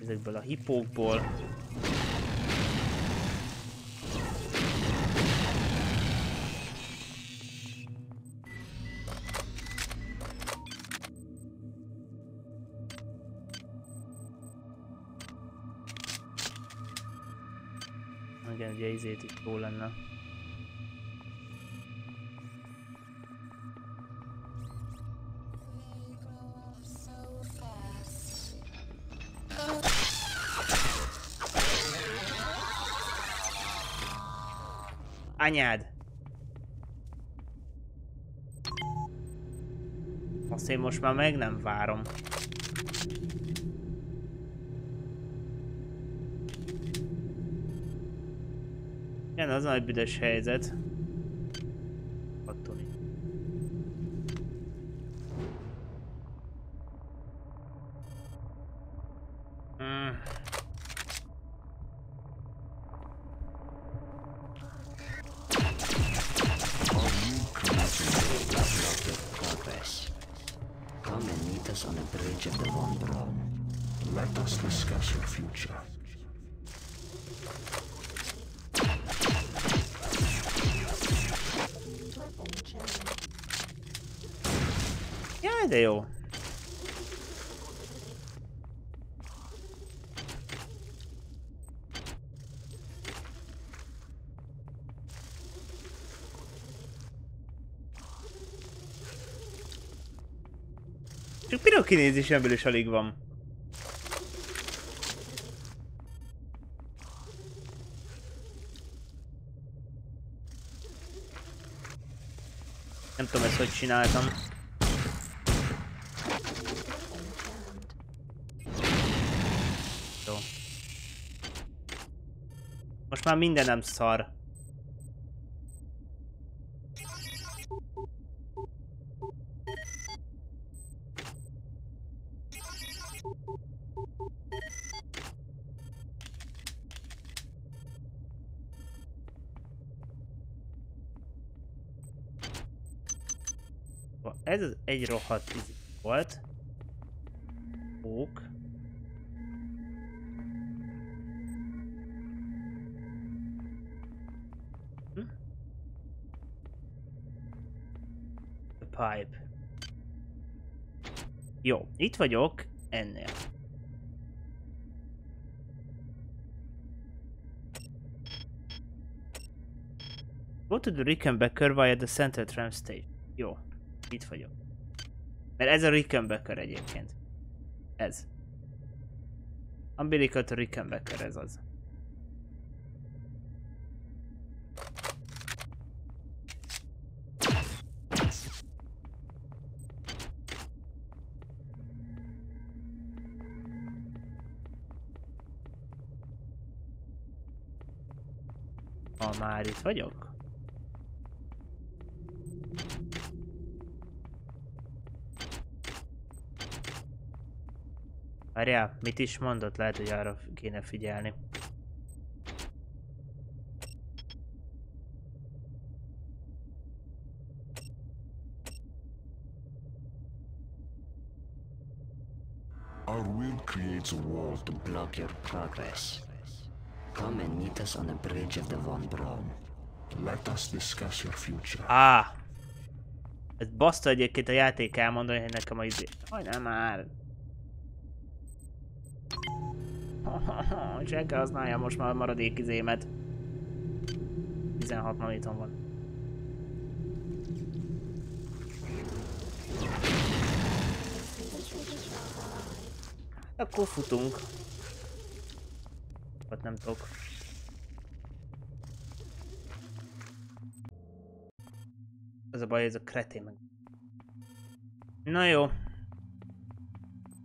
ezekből a hipókból. Igen, ugye izét itt jó lenne. Anyád! Azt én most már meg nem várom. Igen, az nagy büdös helyzet. Ebből is alig van. Nem tudom ezt hogy csináltam. Jó. Most már mindenem szar. Az egy rohadt izi volt. Ók. Hm? The pipe. Jó, itt vagyok ennél. Go to the Rickenbacker via the Center Tram Station. Jó, itt vagyok. Mert ez a Rickenbacker egyébként. Ez. Umbilical Rickenbacker, ez az. Ha már itt vagyok? Várjál, mit is mondott? Lehet, hogy arra kéne figyelni. Our will creates a wall To block your progress. Come and meet us on the bridge of the Von Braun. Let us discuss your future. Ah. Ez baszta egyébként a játék elmondani, hogy nekem a izé... Hogy nem már. Senki használja most már a maradék izémet. 16 manitom van. Akkor futunk. Ott nem tudok. Az a baj, ez a kretén meg. Na jó.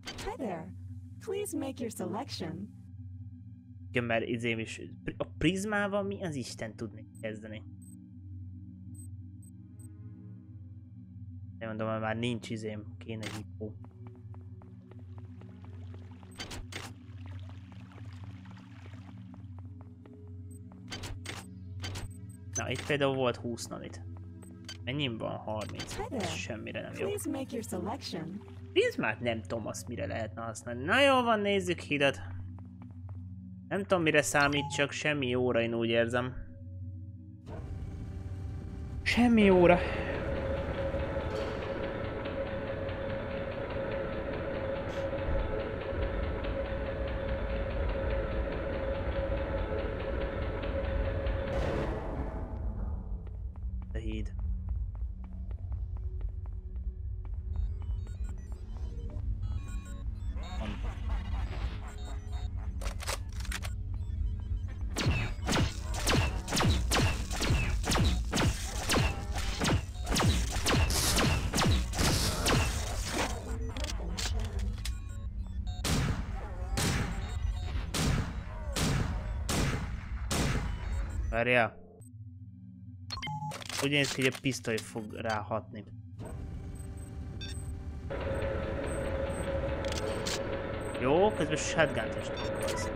Hi there. Please make your selection. Igen, mert izém is. A prizmával mi az Isten tudni kezdeni? Nem mondom, hogy már nincs izém, kéne hipó. Na, itt például volt 20 nanit. Mennyi van? 30. Hi there. Ez semmire nem jó. Please make your selection. Prizmát nem tudom azt mire lehetne használni. Na jó van, nézzük hidat. Nem tudom mire számít, csak semmi jóra én úgy érzem. Semmi jóra. Várjál. Úgy néz ki, hogy a pisztoly fog ráhatni. Jó, közben shotgun-t is tankolsz.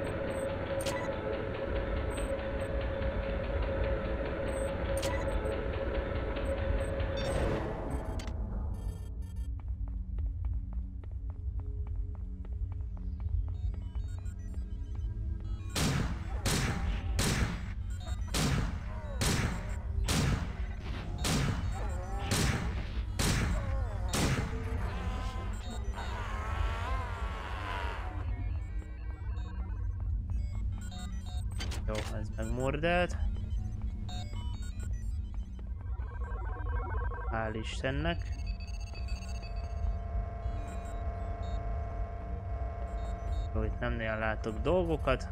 Megmordelt. Hál' Istennek. Jó, itt nem nagyon látok dolgokat.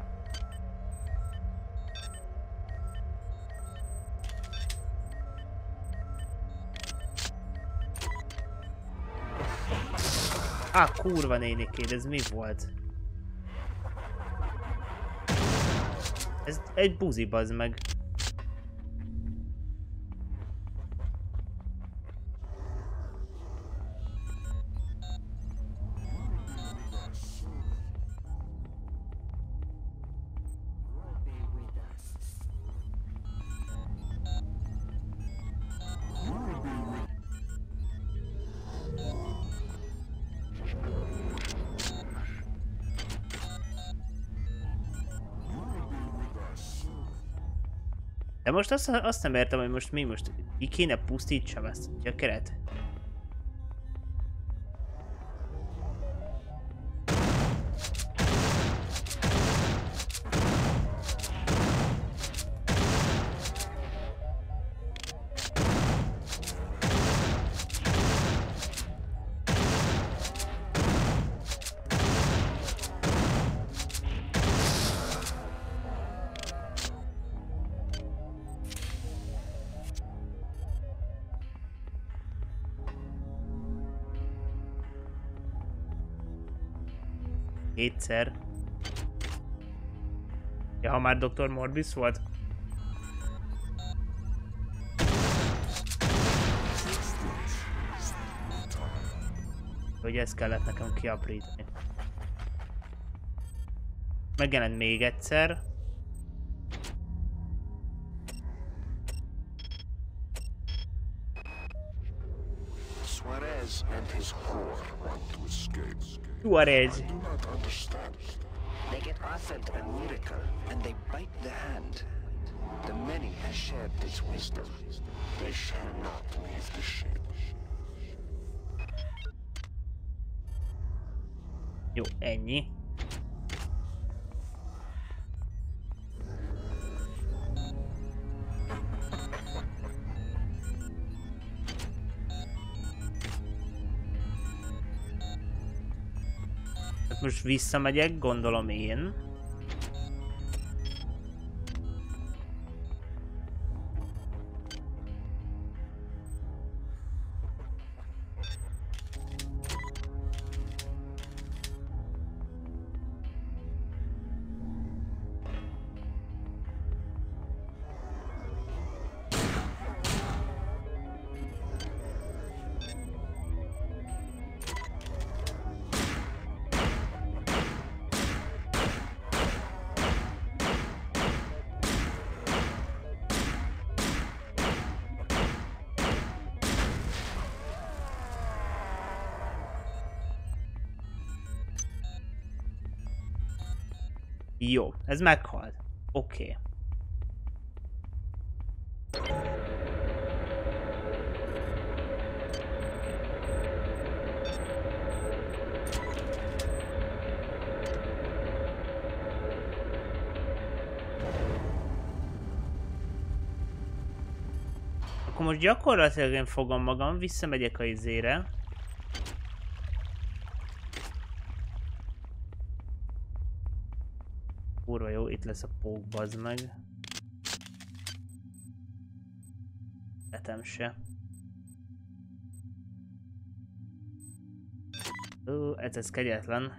Á, kurva nénikéd, ez mi volt? Ez egy buzi bazd meg. De most azt, azt nem értem, hogy most mi most ki kéne pusztítsam ezt a gyökeret? Kétszer. Ja, ha már Dr. Morbis volt? Hogy ezt kellett nekem kiaprítani. Megjelent még egyszer. Suarez and his horde want to escape. Suarez. Offered a miracle, and they bite the hand. The many has shared this wisdom. They shall not leave the ship. Jó, ennyi. Most visszamegyek, gondolom én. Ez meghalt. Oké. Okay. Akkor most gyakorlatilag én fogom magam, visszamegyek a izére. Kurva jó, itt lesz a pók, bazd meg. Etem se. Ó, ez, ez kegyetlen.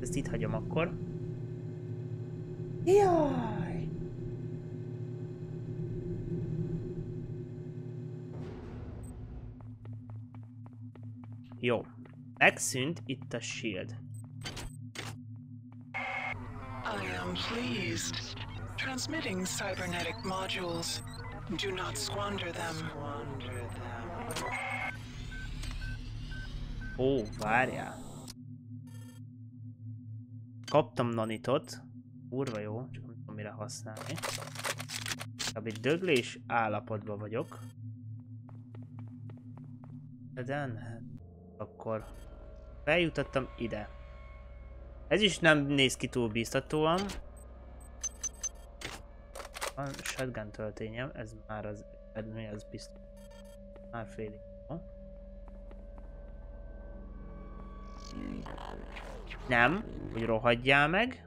Ezt itt hagyom akkor. Jaj! Jó. Megszűnt itt a shield. I am pleased. Transmitting cybernetic modules. Do not squander them. Ó, várjál. Kaptam nanitot. Kurva jó, csak nem tudom mire használni. Kb. döglés állapotban vagyok. Eden, hát akkor feljutottam ide. Ez is nem néz ki túl bíztatóan. Van shotgun töltényem, ez már az eredmény, az biztos. Már félig. Nem, hogy rohadjál meg.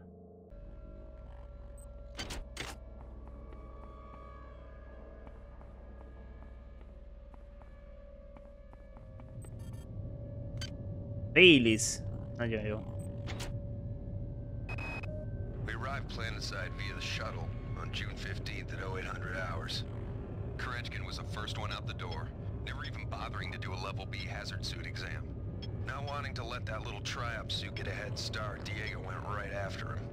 Baileys. Nagyon jó. We arrived planetside via the shuttle on June 15th at 0800 hours. Kerechkin was the first one out the door, never even bothering to do a level B hazard suit exam. Not wanting to let that little triop suit get a head start, Diego went right after him.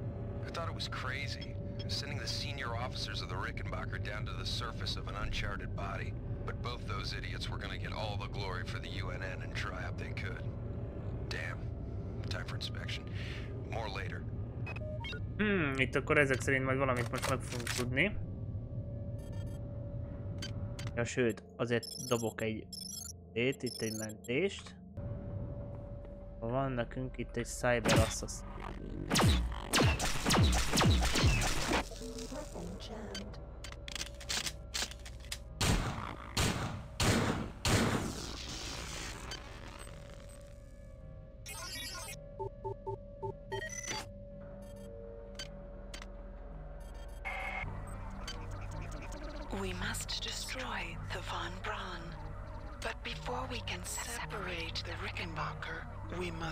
I thought it was crazy, sending the senior officers of the Rickenbacker down to the surface of an uncharted body. But both those idiots were gonna get all the glory for the UNN and triop they could. Time for inspection. More later. Hmm, itt akkor ezek szerint majd valamit most meg fogunk tudni. Ja, sőt, azért dobok egy ét, itt egy mentést. Van nekünk itt egy Cyber Assassin.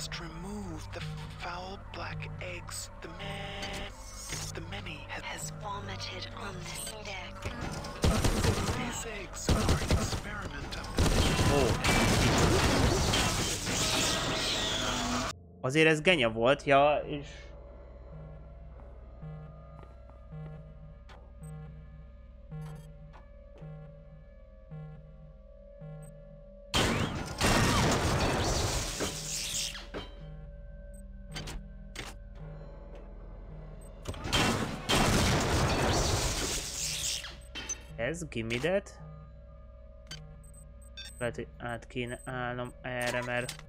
Must remove the foul black eggs. The the many have Has vomited on this deck. These eggs are an experiment of the. Azért ez genya volt, ja, és... ez, gimme that. Lehet, hogy át kéne állnom erre, mert...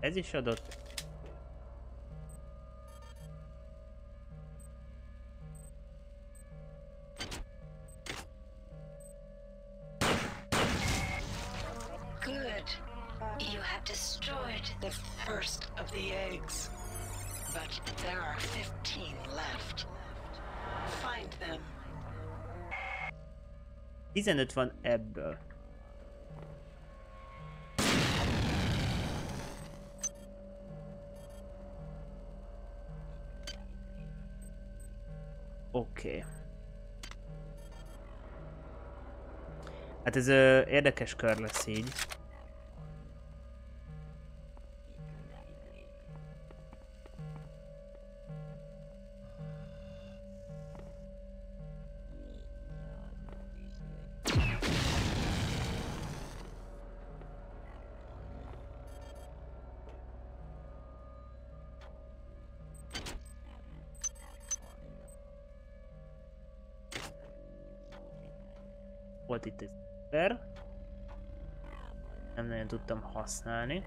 Ez is adott Them. 15 van ebből. Oké. Okay. Hát ez ö, érdekes kör lesz így. Tudtam használni.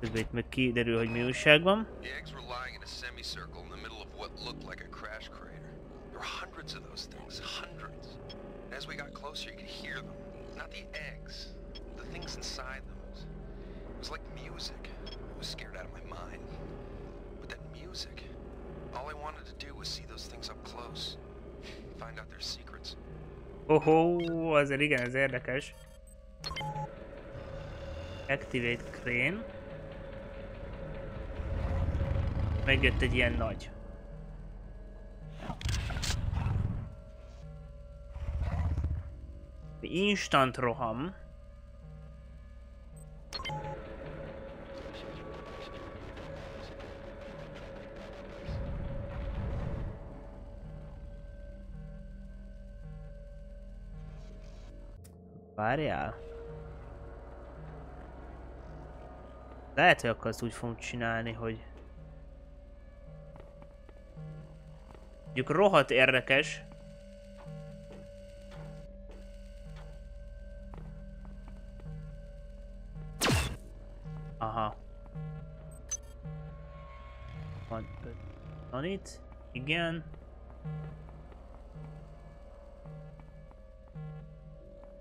Közben itt meg kiderül, hogy mi újság van. The eggs were lying in a semicircle in the middle of what looked like a crash crater. There were hundreds of those things, hundreds. And as we got closer, you could hear them. Not the eggs, the things inside them. It was like music. I was scared out of my mind. But that music, all I wanted to do was see those things up close. Find out their secrets. Ohó, azért igen, ez érdekes. Activate crane. Megjött egy ilyen nagy. Instant roham. Várjál. Lehet, hogy akkor azt úgy fogunk csinálni, hogy... Mondjuk rohadt érdekes. Aha. Van, van itt? Igen.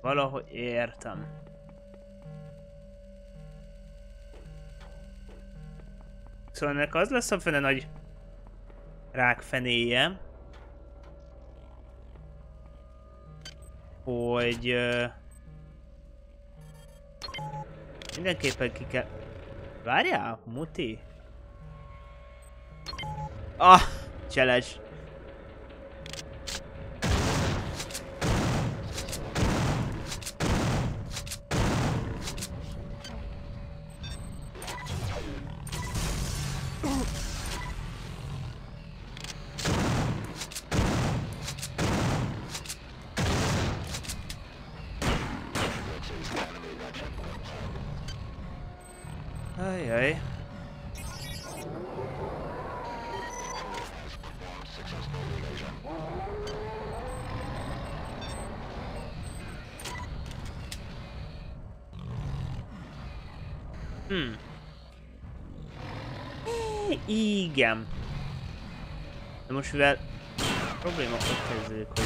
Valahogy értem. Szóval ennek az lesz a fene nagy rákfenéje, hogy uh, mindenképpen ki kell... Várjál, muti? Ah, cseles. Most mivel probléma ott kezdődik, hogy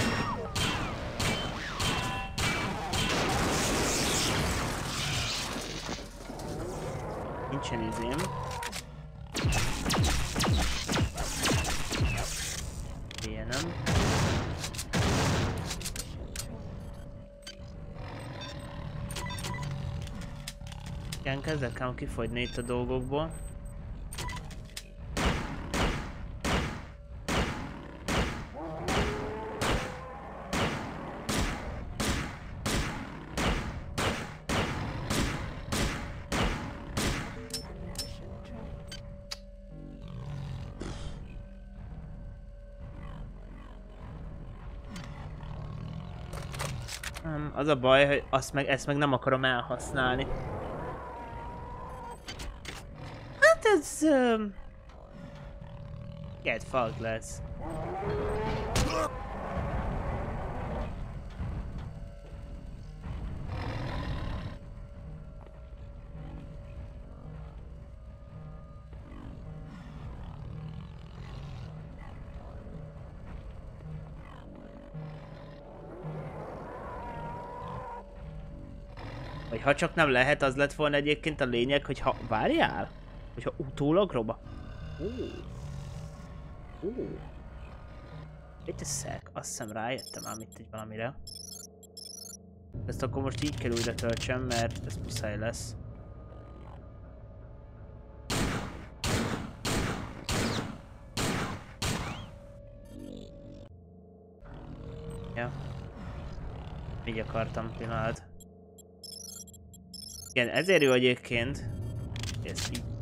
nincsen izém. Ilyen nem. Igen, kezdek ám kifogyni itt a dolgokból. Az a baj, hogy azt meg, ezt meg nem akarom elhasználni. Hát ez... Um, get fucked lesz. Ha csak nem lehet, az lett volna egyébként a lényeg, hogy ha... Várjál? Hogyha utólag roba... Ó. Ó. Itt a szek. Azt hiszem rájöttem ám itt egy valamire. Ezt akkor most így kell újra töltsem, mert ez muszáj lesz. Ja. Így akartam pillanat. Igen, ezért jó egyébként. Ez így.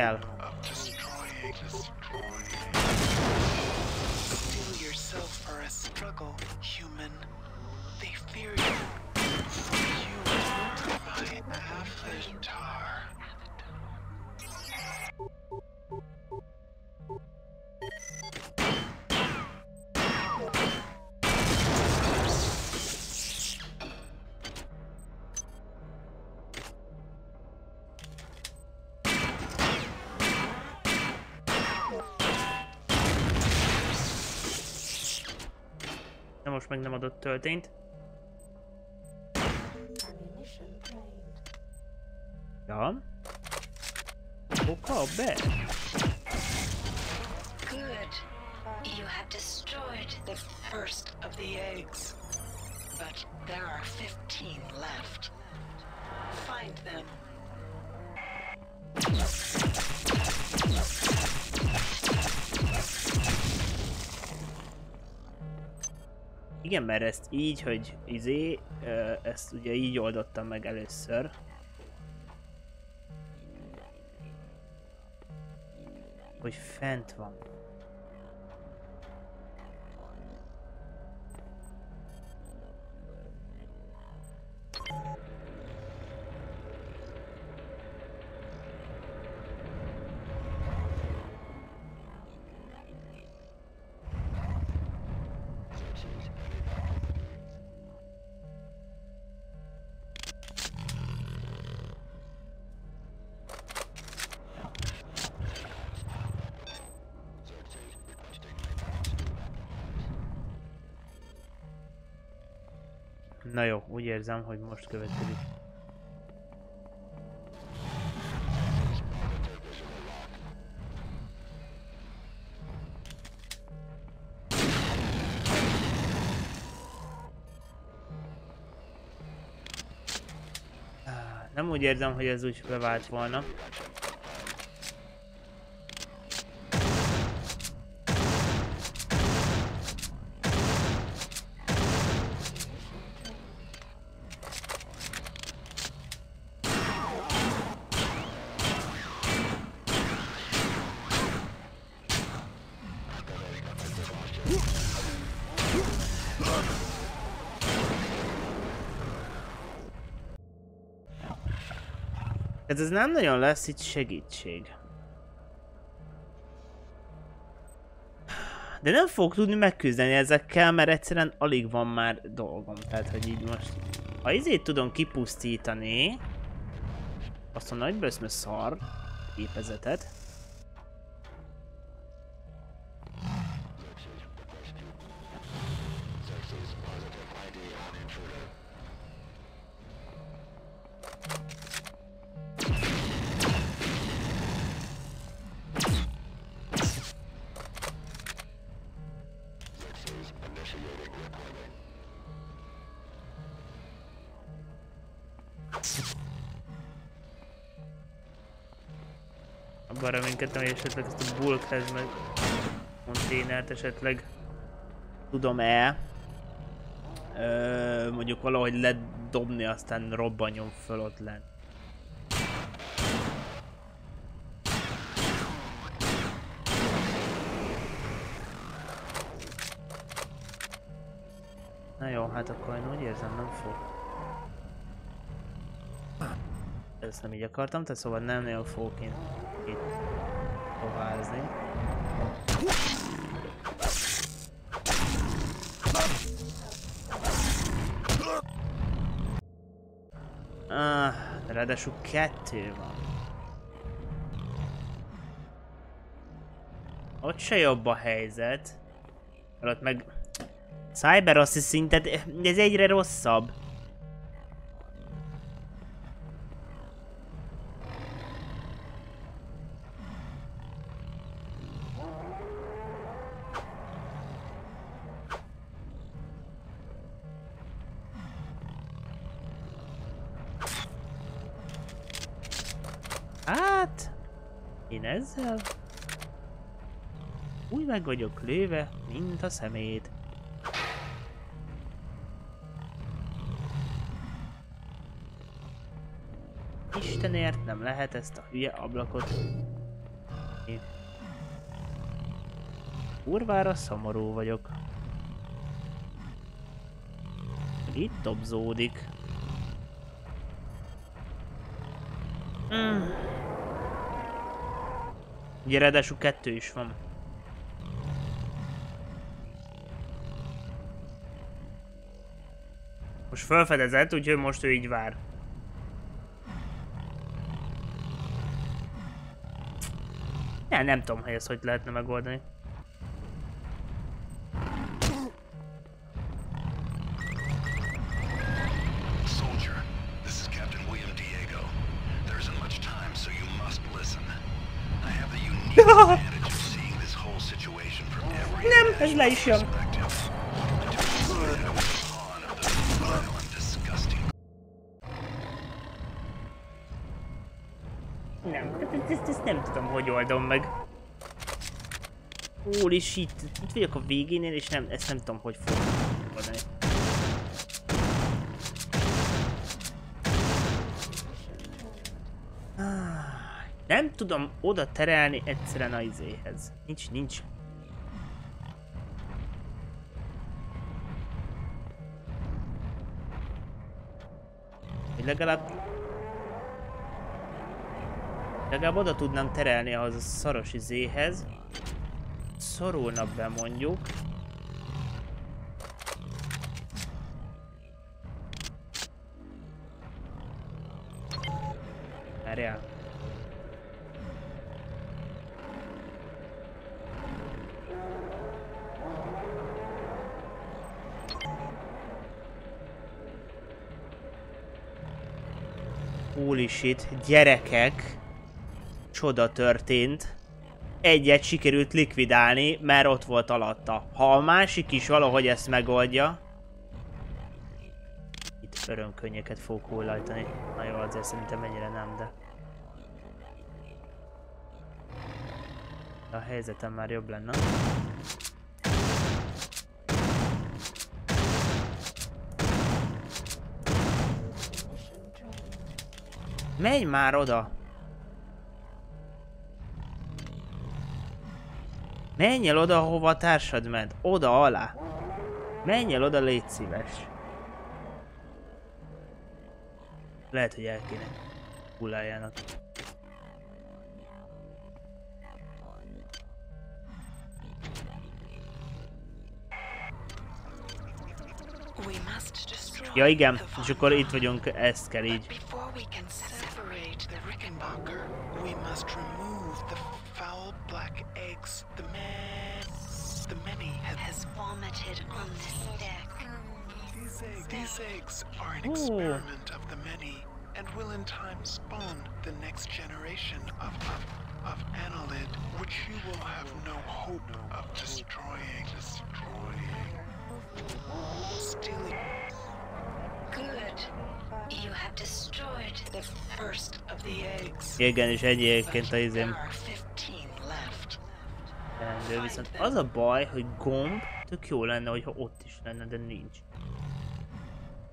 real. Meg nem adott töltényt. Ja. Oka be. Igen, mert ezt így, hogy izé, ezt ugye így oldottam meg először. Hogy fent van. Na jó, úgy érzem, hogy most következik. Á, Nem úgy érzem, hogy ez úgy bevált volna. Ez nem nagyon lesz itt segítség. De nem fog tudni megküzdeni ezekkel, mert egyszerűen alig van már dolgom. Tehát, hogy így most... Ha izét tudom kipusztítani... Azt a nagy böszmö szar képezetet. Reménykedtem, hogy esetleg ezt a bulk meg konténert esetleg tudom-e mondjuk valahogy ledobni, aztán robbanjon föl ott lent. Na jó, hát hát akkor én úgy érzem nem fog. Ezt nem így akartam, tehát szóval nem nagyon fogok én itt továzni. Ah, ráadásul kettő van. Ott se jobb a helyzet. Mert ott meg... Cyber tehát ez egyre rosszabb. Ezzel... Úgy meg vagyok lőve, mint a szemét. Istenért nem lehet ezt a hülye ablakot. Én. Kurvára szomorú vagyok. Itt dobzódik. Mm. Ugye ráadásul kettő is van. Most felfedezett, úgyhogy most ő így vár. Nem, nem tudom, hogy ezt hogy lehetne megoldani. Holy shit, itt vagyok a végénél, és nem, ezt nem tudom, hogy fogom megoldani. Ah, Nem tudom oda terelni egyszerűen a izéhez. Nincs, nincs. Hogy legalább Legalább oda tudnám terelni ahhoz a szaros izéhez. Szorulna be mondjuk. Várjál. Holy shit, gyerekek! Csoda történt. Egyet sikerült likvidálni, mert ott volt alatta. Ha a másik is valahogy ezt megoldja... Itt örömkönnyeket fogok hullajtani. Na jó, azért szerintem ennyire nem, de... A helyzetem már jobb lenne. Menj már oda! Menj el oda, hova a társad ment. Oda alá. Menj el oda, légy szíves. Lehet, hogy el kéne destroy Ja igen, és akkor itt vagyunk, ezt kell így. Before we can Separate the Rickenbacker. We must remove the foul black eggs. The man, the many have Has vomited on this deck. these eggs. These eggs are an Ooh. experiment of the many, and will in time spawn the next generation of of, of Annelid, which you will have no hope of destroying. Destroying. Stealing Good. You have destroyed the first of the eggs. Igen, és egyébként a There izém Rendő, viszont az a baj, hogy gomb tök jó lenne, hogyha ott is lenne, de nincs.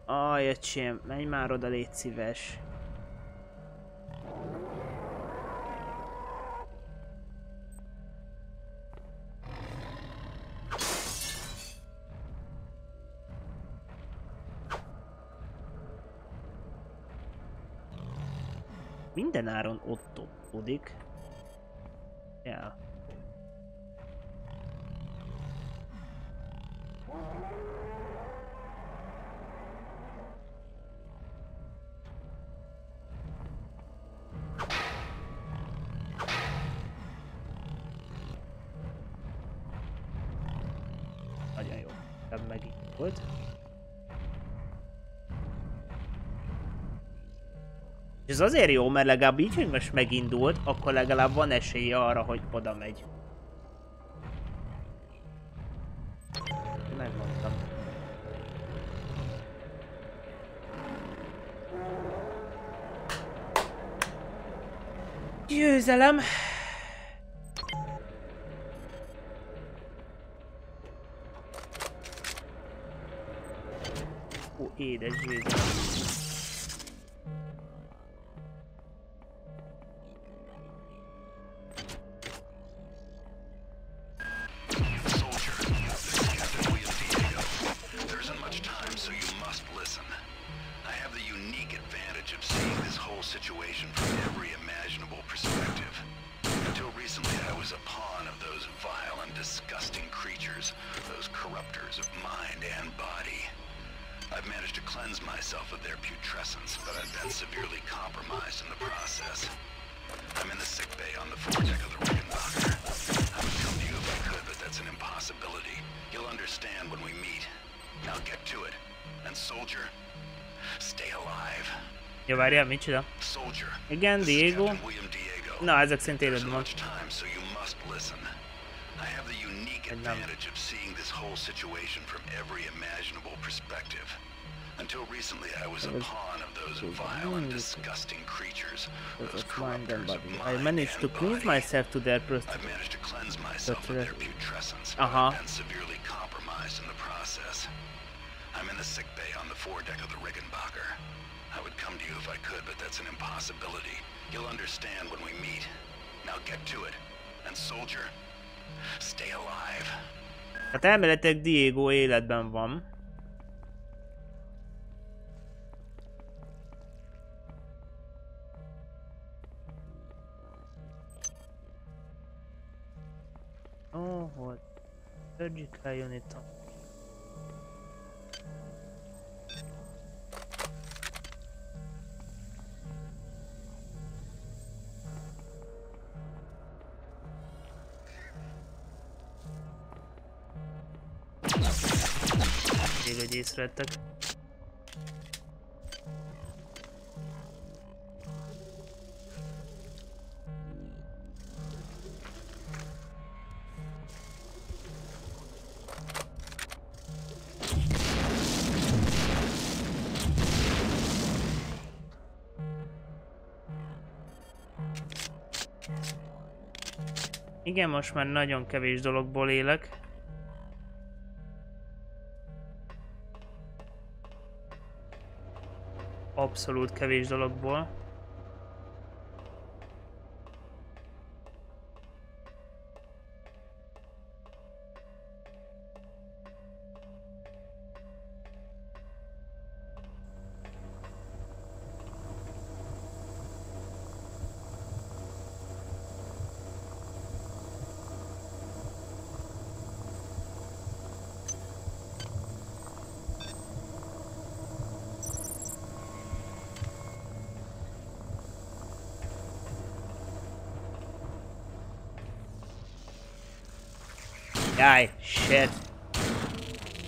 Aj, öcsém, menj már oda, légy szíves. Mindenáron ott topódik. Ja. Ez azért jó, mert legalább így, hogy most megindult, akkor legalább van esélye arra, hogy oda megy. Megmondtam. Győzelem! Ó, édes győzelem. Ja, várjál, micsoda? Soldier, Igen, this is Diego. Captain William Diego. Na, ezek szerint There életben isn't van. much time, so you must listen. I have the unique And, um, advantage of seeing this whole situation from every imaginable perspective. Until recently, I was a That was- pawn of those was vile and really disgusting creatures, That those was mind and corruptors of body. I mind managed to and cleanse body. myself to their prost- I've managed to cleanse myself of uh, their putrescence, Uh-huh. but I've You'll understand when we meet. Now get to it. And soldier, stay alive. Hát elméletileg Diego életben van. Ó, hol? Surgical unit. Még hogy észrevettek. Igen, most már nagyon kevés dologból élek. Abszolút kevés dologból. Jaj, shit.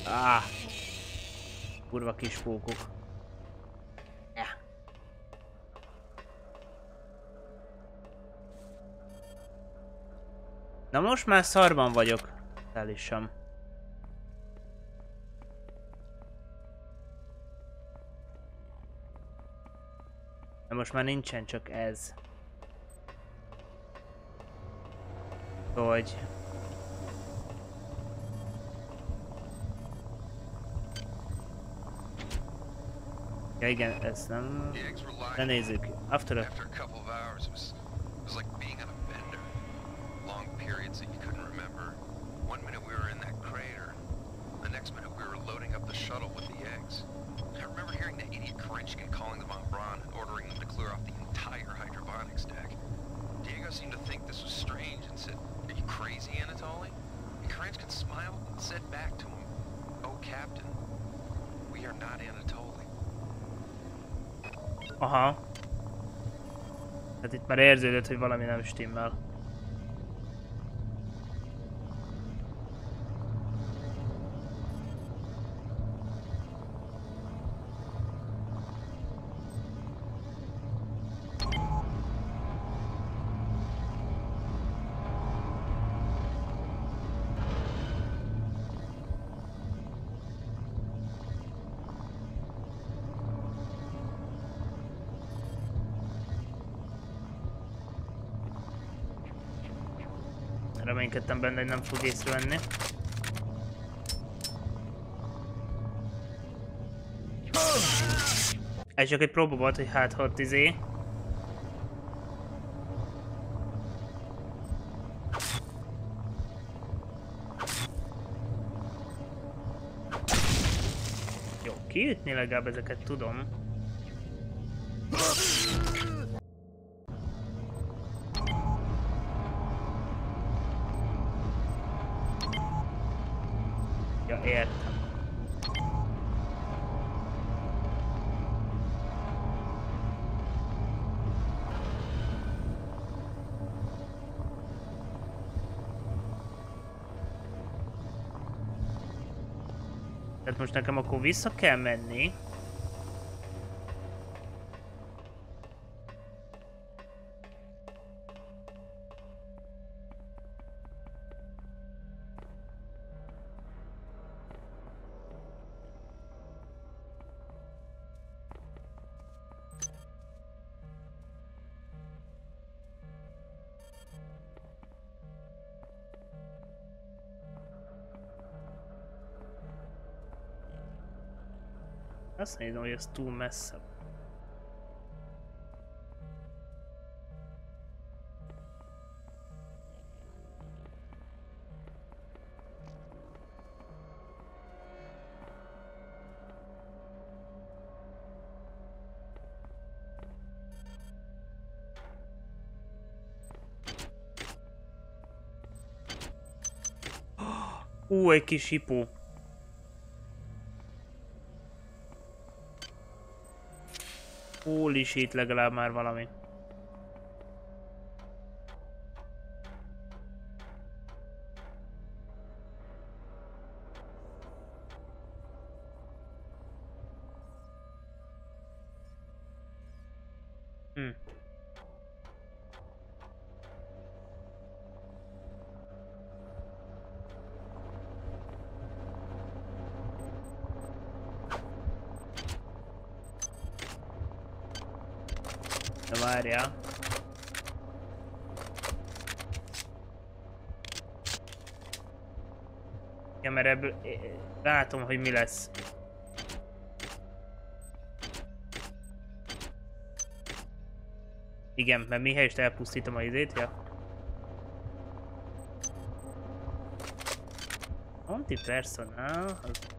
Ah. Kurva kis pókok. Na most már szarban vagyok. Elisem. De most már nincsen csak ez. Hogy... Ja igen, ezt nem... The eggs were lying. After a... After a couple of hours, it was, it was like being on a bender. Long periods that you couldn't remember. One minute we were in that crater. The next minute we were loading up the shuttle with the eggs. I remember hearing that idiot Karinskin calling them on Braun and ordering them to clear off the entire hydroponics deck. Diego seemed to think this was strange and said, Are you crazy, Anatoly? And Kerenskin smiled and said back to him, Oh, Captain, Aha. Hát itt már érződött, hogy valami nem stimmel. Reménykedtem benne, hogy nem fog észrevenni. Ez csak egy próba volt, hogy hát ha izé. Jó, kiütni legalább ezeket tudom. Most nekem akkor vissza kell menni. Azt nézem, hogy ez túl messze. Ú, egy kis hipó. Holy shit, legalább már valami. Látom, hogy mi lesz. Igen, mert mihelyest elpusztítom a izét, ja. Antipersonál, az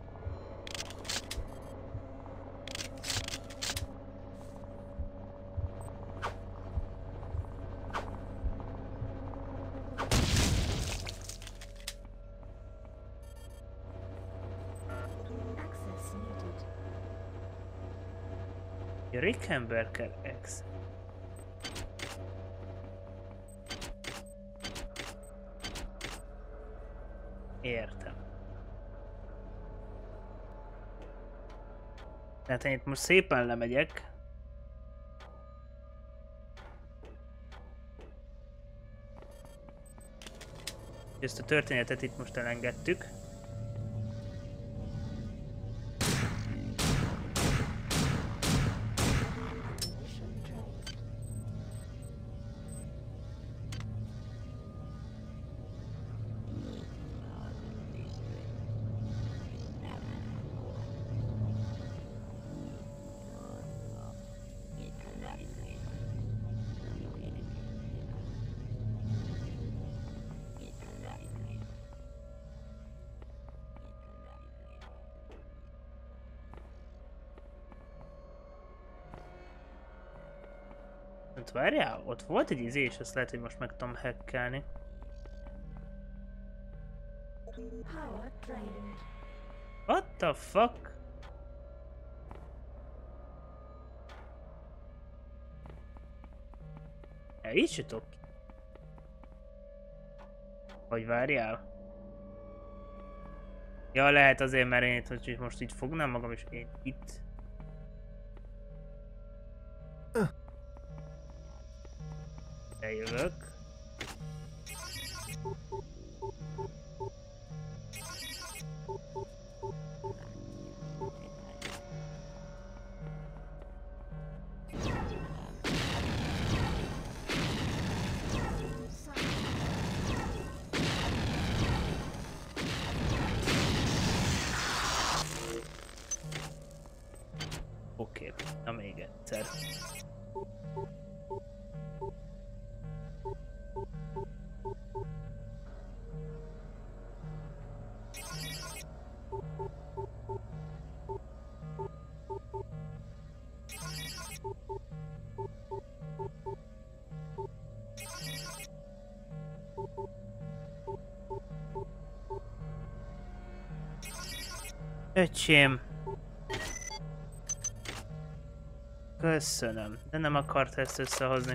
Rickenberger X. Értem. Tehát én itt most szépen lemegyek. Ezt a történetet itt most elengedtük. Várjál, ott volt egy izé, és ezt lehet, hogy most meg tudom hackelni. What the fuck? Ja, így tudok. Hogy várjál? Ja, lehet azért, mert én itt hogy most így fognám magam, és én itt. Öcsém, Köszönöm, de nem akart ezt összehozni.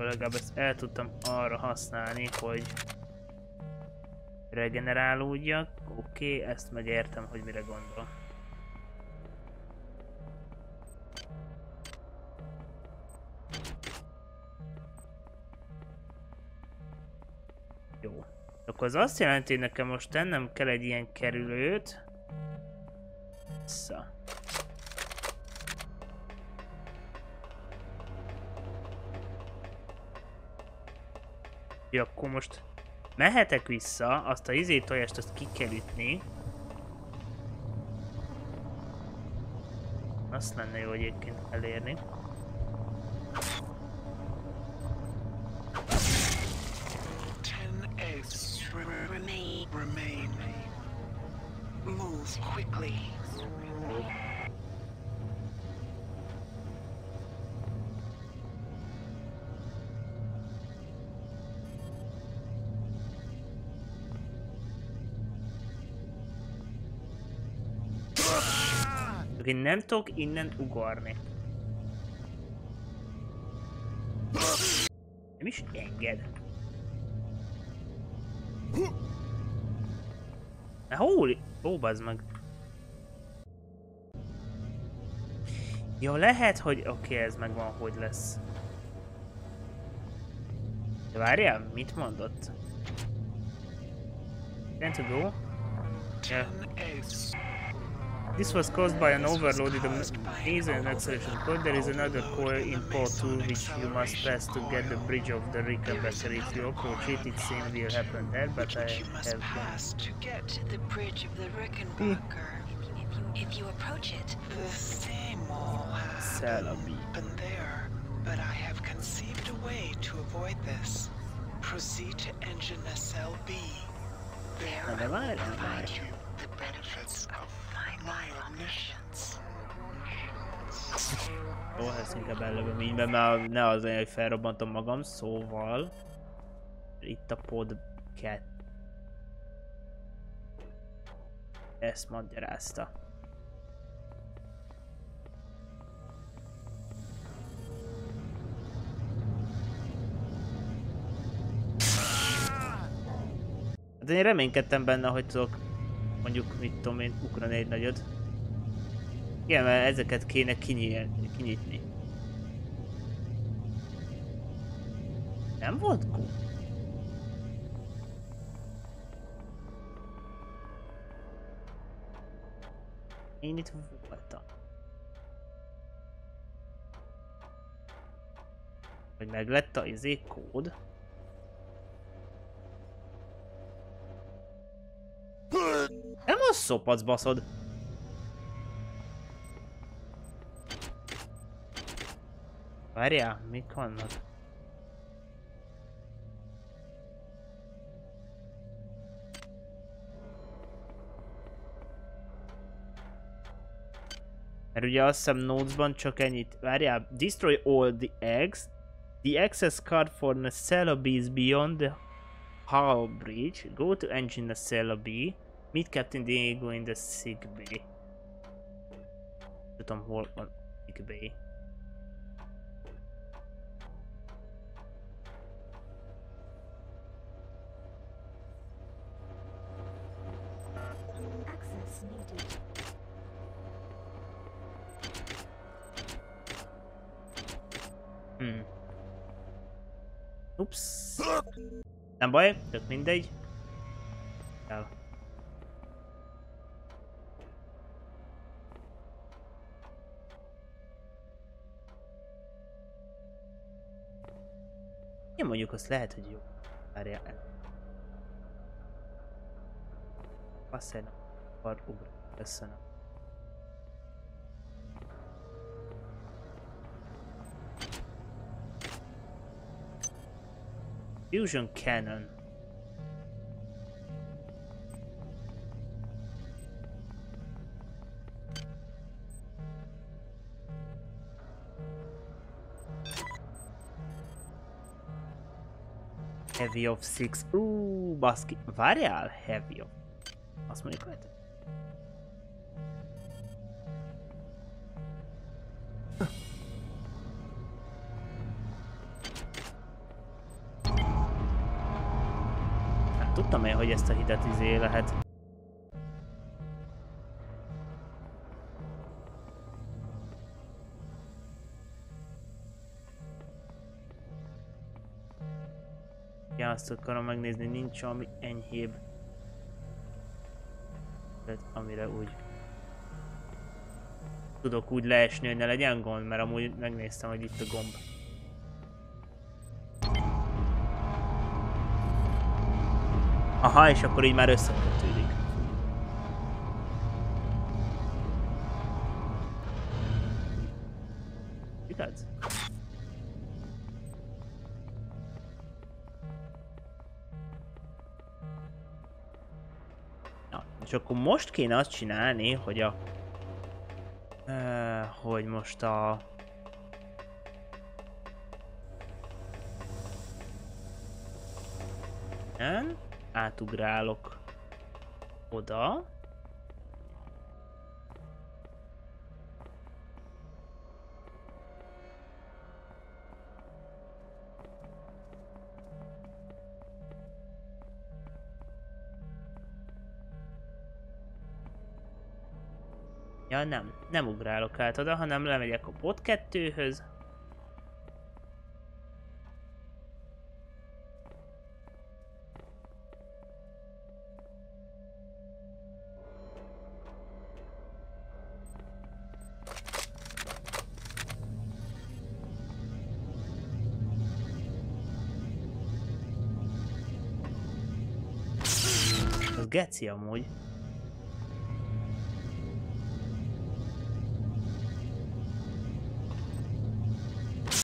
Akkor legalább ezt el tudtam arra használni, hogy regenerálódjak. Oké, okay, ezt megértem, hogy mire gondol. Jó. Akkor az azt jelenti, hogy nekem most tennem kell egy ilyen kerülőt. Vissza. Ja, akkor most mehetek vissza, azt a izé tojást azt ki kell ütni. Azt lenne jó egyébként elérni. Remain. Move quickly. Én nem tudok innen ugorni. Nem is enged. Na hol? Ó, bazd meg. Jó, lehet, hogy oké, okay, ez megvan, hogy lesz. De várjál, mit mondott? Then to? Yeah. Ten eggs. This was caused by an overloaded laser and acceleration code. There is another coil in port 2 which you must pass to get the bridge of the Rickenbacker. If you approach it, it same will happen there, but I Which you must have pass to get to the bridge of the Rickenbacker. If you, if you approach it, the same will Salabi. happen there. But I have conceived a way to avoid this. Proceed to engine SLB. There Na I will provide you the benefits of my omniscience. Jó, ezt inkább ellövöm így, mert már ne az olyan, hogy felrobbantom magam, szóval... Itt a pod 2. Ezt magyarázta. Hát én reménykedtem benne, hogy tudok mondjuk, mit tudom én, ugrani egy nagyot. Igen, mert ezeket kéne kinyíl, kinyitni. Nem volt kód? Én itt voltam. Hogy meg lett a izé kód? Szopac baszod. Várjál, mik vannak? Mert ugye azt hiszem notesban csak ennyit. Várjál, destroy all the eggs. The access card for Nacella B is beyond the hull bridge. Go to engine Nacella B. Meet Captain Diego in the sick bay. Tudom hol van sick bay. Access needed. Hmm. Ups. Nem baj, tök mindegy. El. Mondjuk azt lehet, hogy jó. Várjál el. Basszeg. Akar ugrani. Köszönöm. Fusion Cannon. Heavy of six. Ú, baszki. Várjál, heavy of. Azt mondjuk lehet. Hát tudtam én, hogy ezt a hidet izé lehet. Azt akarom megnézni, nincs ami enyhébb. Tehát amire úgy tudok úgy leesni, hogy ne legyen gond, mert amúgy megnéztem, hogy itt a gomb. Aha, és akkor így már összekötődik. Akkor most kéne azt csinálni, hogy a... Uh, hogy most a... Nem? átugrálok oda. Ja nem, nem ugrálok át oda, hanem lemegyek a bot 2-höz. Az geci amúgy.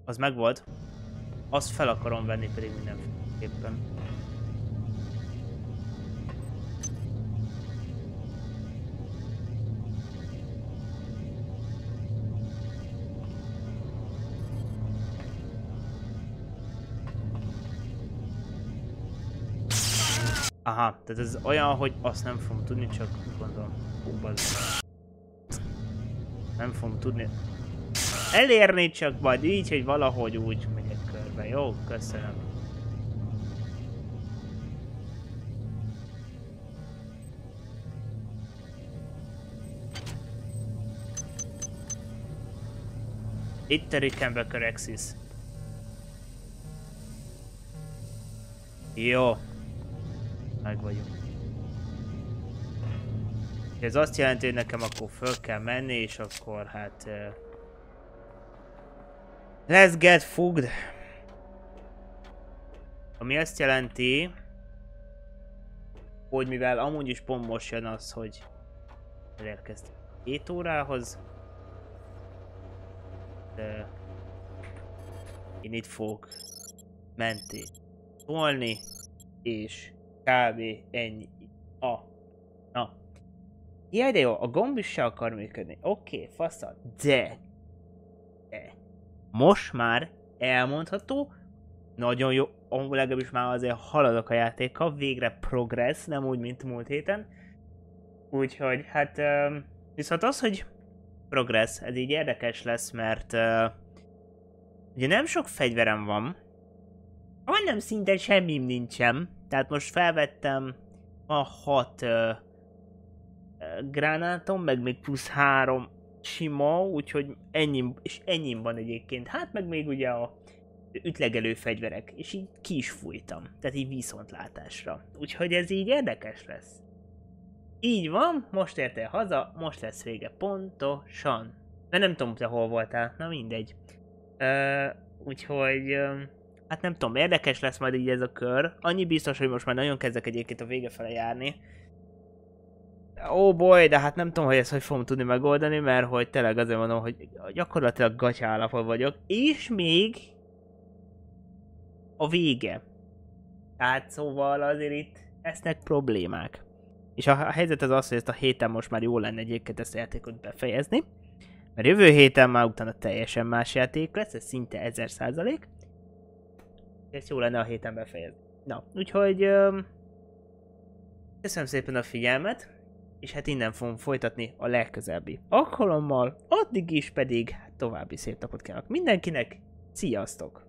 Az megvolt. Azt fel akarom venni pedig mindenképpen. Aha, tehát ez olyan, hogy azt nem fogom tudni, csak gondolom. Nem fogom tudni. Elérni csak majd így, hogy valahogy úgy megyek körbe. Jó, köszönöm. Itt a Rickenbacker Axis. Jó. Meg vagyunk. Ez azt jelenti, hogy nekem akkor föl kell menni, és akkor hát... Uh, let's get fogged. Ami azt jelenti, hogy mivel amúgy is pont most jön az, hogy elérkeztem 7 órához, de én itt fogok menni, szólni, és kb. ennyi. A. Na. Jaj, de jó, a gomb is se akar működni. Oké, okay, faszal. De. Most már elmondható, nagyon jó, legalábbis már azért haladok a játékkal, végre progress, nem úgy, mint múlt héten. Úgyhogy, hát, viszont az, hogy progress, ez így érdekes lesz, mert uh, ugye nem sok fegyverem van, majdnem szinte semmim nincsen, tehát most felvettem a hat uh, gránátom, meg még plusz három sima, úgyhogy ennyi, és ennyi van egyébként. Hát meg még ugye a ütlegelő fegyverek, és így ki is fújtam. Tehát így viszontlátásra. Úgyhogy ez így érdekes lesz. Így van, most értél haza, most lesz vége. Pontosan. Mert nem tudom, te hol voltál. Na mindegy. Uh, úgyhogy... Uh, hát nem tudom, érdekes lesz majd így ez a kör. Annyi biztos, hogy most már nagyon kezdek egyébként a vége fele járni. Ó oh boy, de hát nem tudom, hogy ezt hogy fogom tudni megoldani, mert hogy tényleg azért mondom, hogy gyakorlatilag gatyálapot vagyok. És még a vége. Tehát szóval azért itt lesznek problémák. És a helyzet az az, hogy ezt a héten most már jó lenne egyébként ezt a játékot befejezni. Mert jövő héten már utána teljesen más játék lesz, ez szinte 1000 százalék. Ezt jó lenne a héten befejezni. Na, úgyhogy... Öm, köszönöm szépen a figyelmet, és hát innen fogom folytatni a legközelebbi alkalommal, addig is pedig további szép napot kívánok mindenkinek, sziasztok!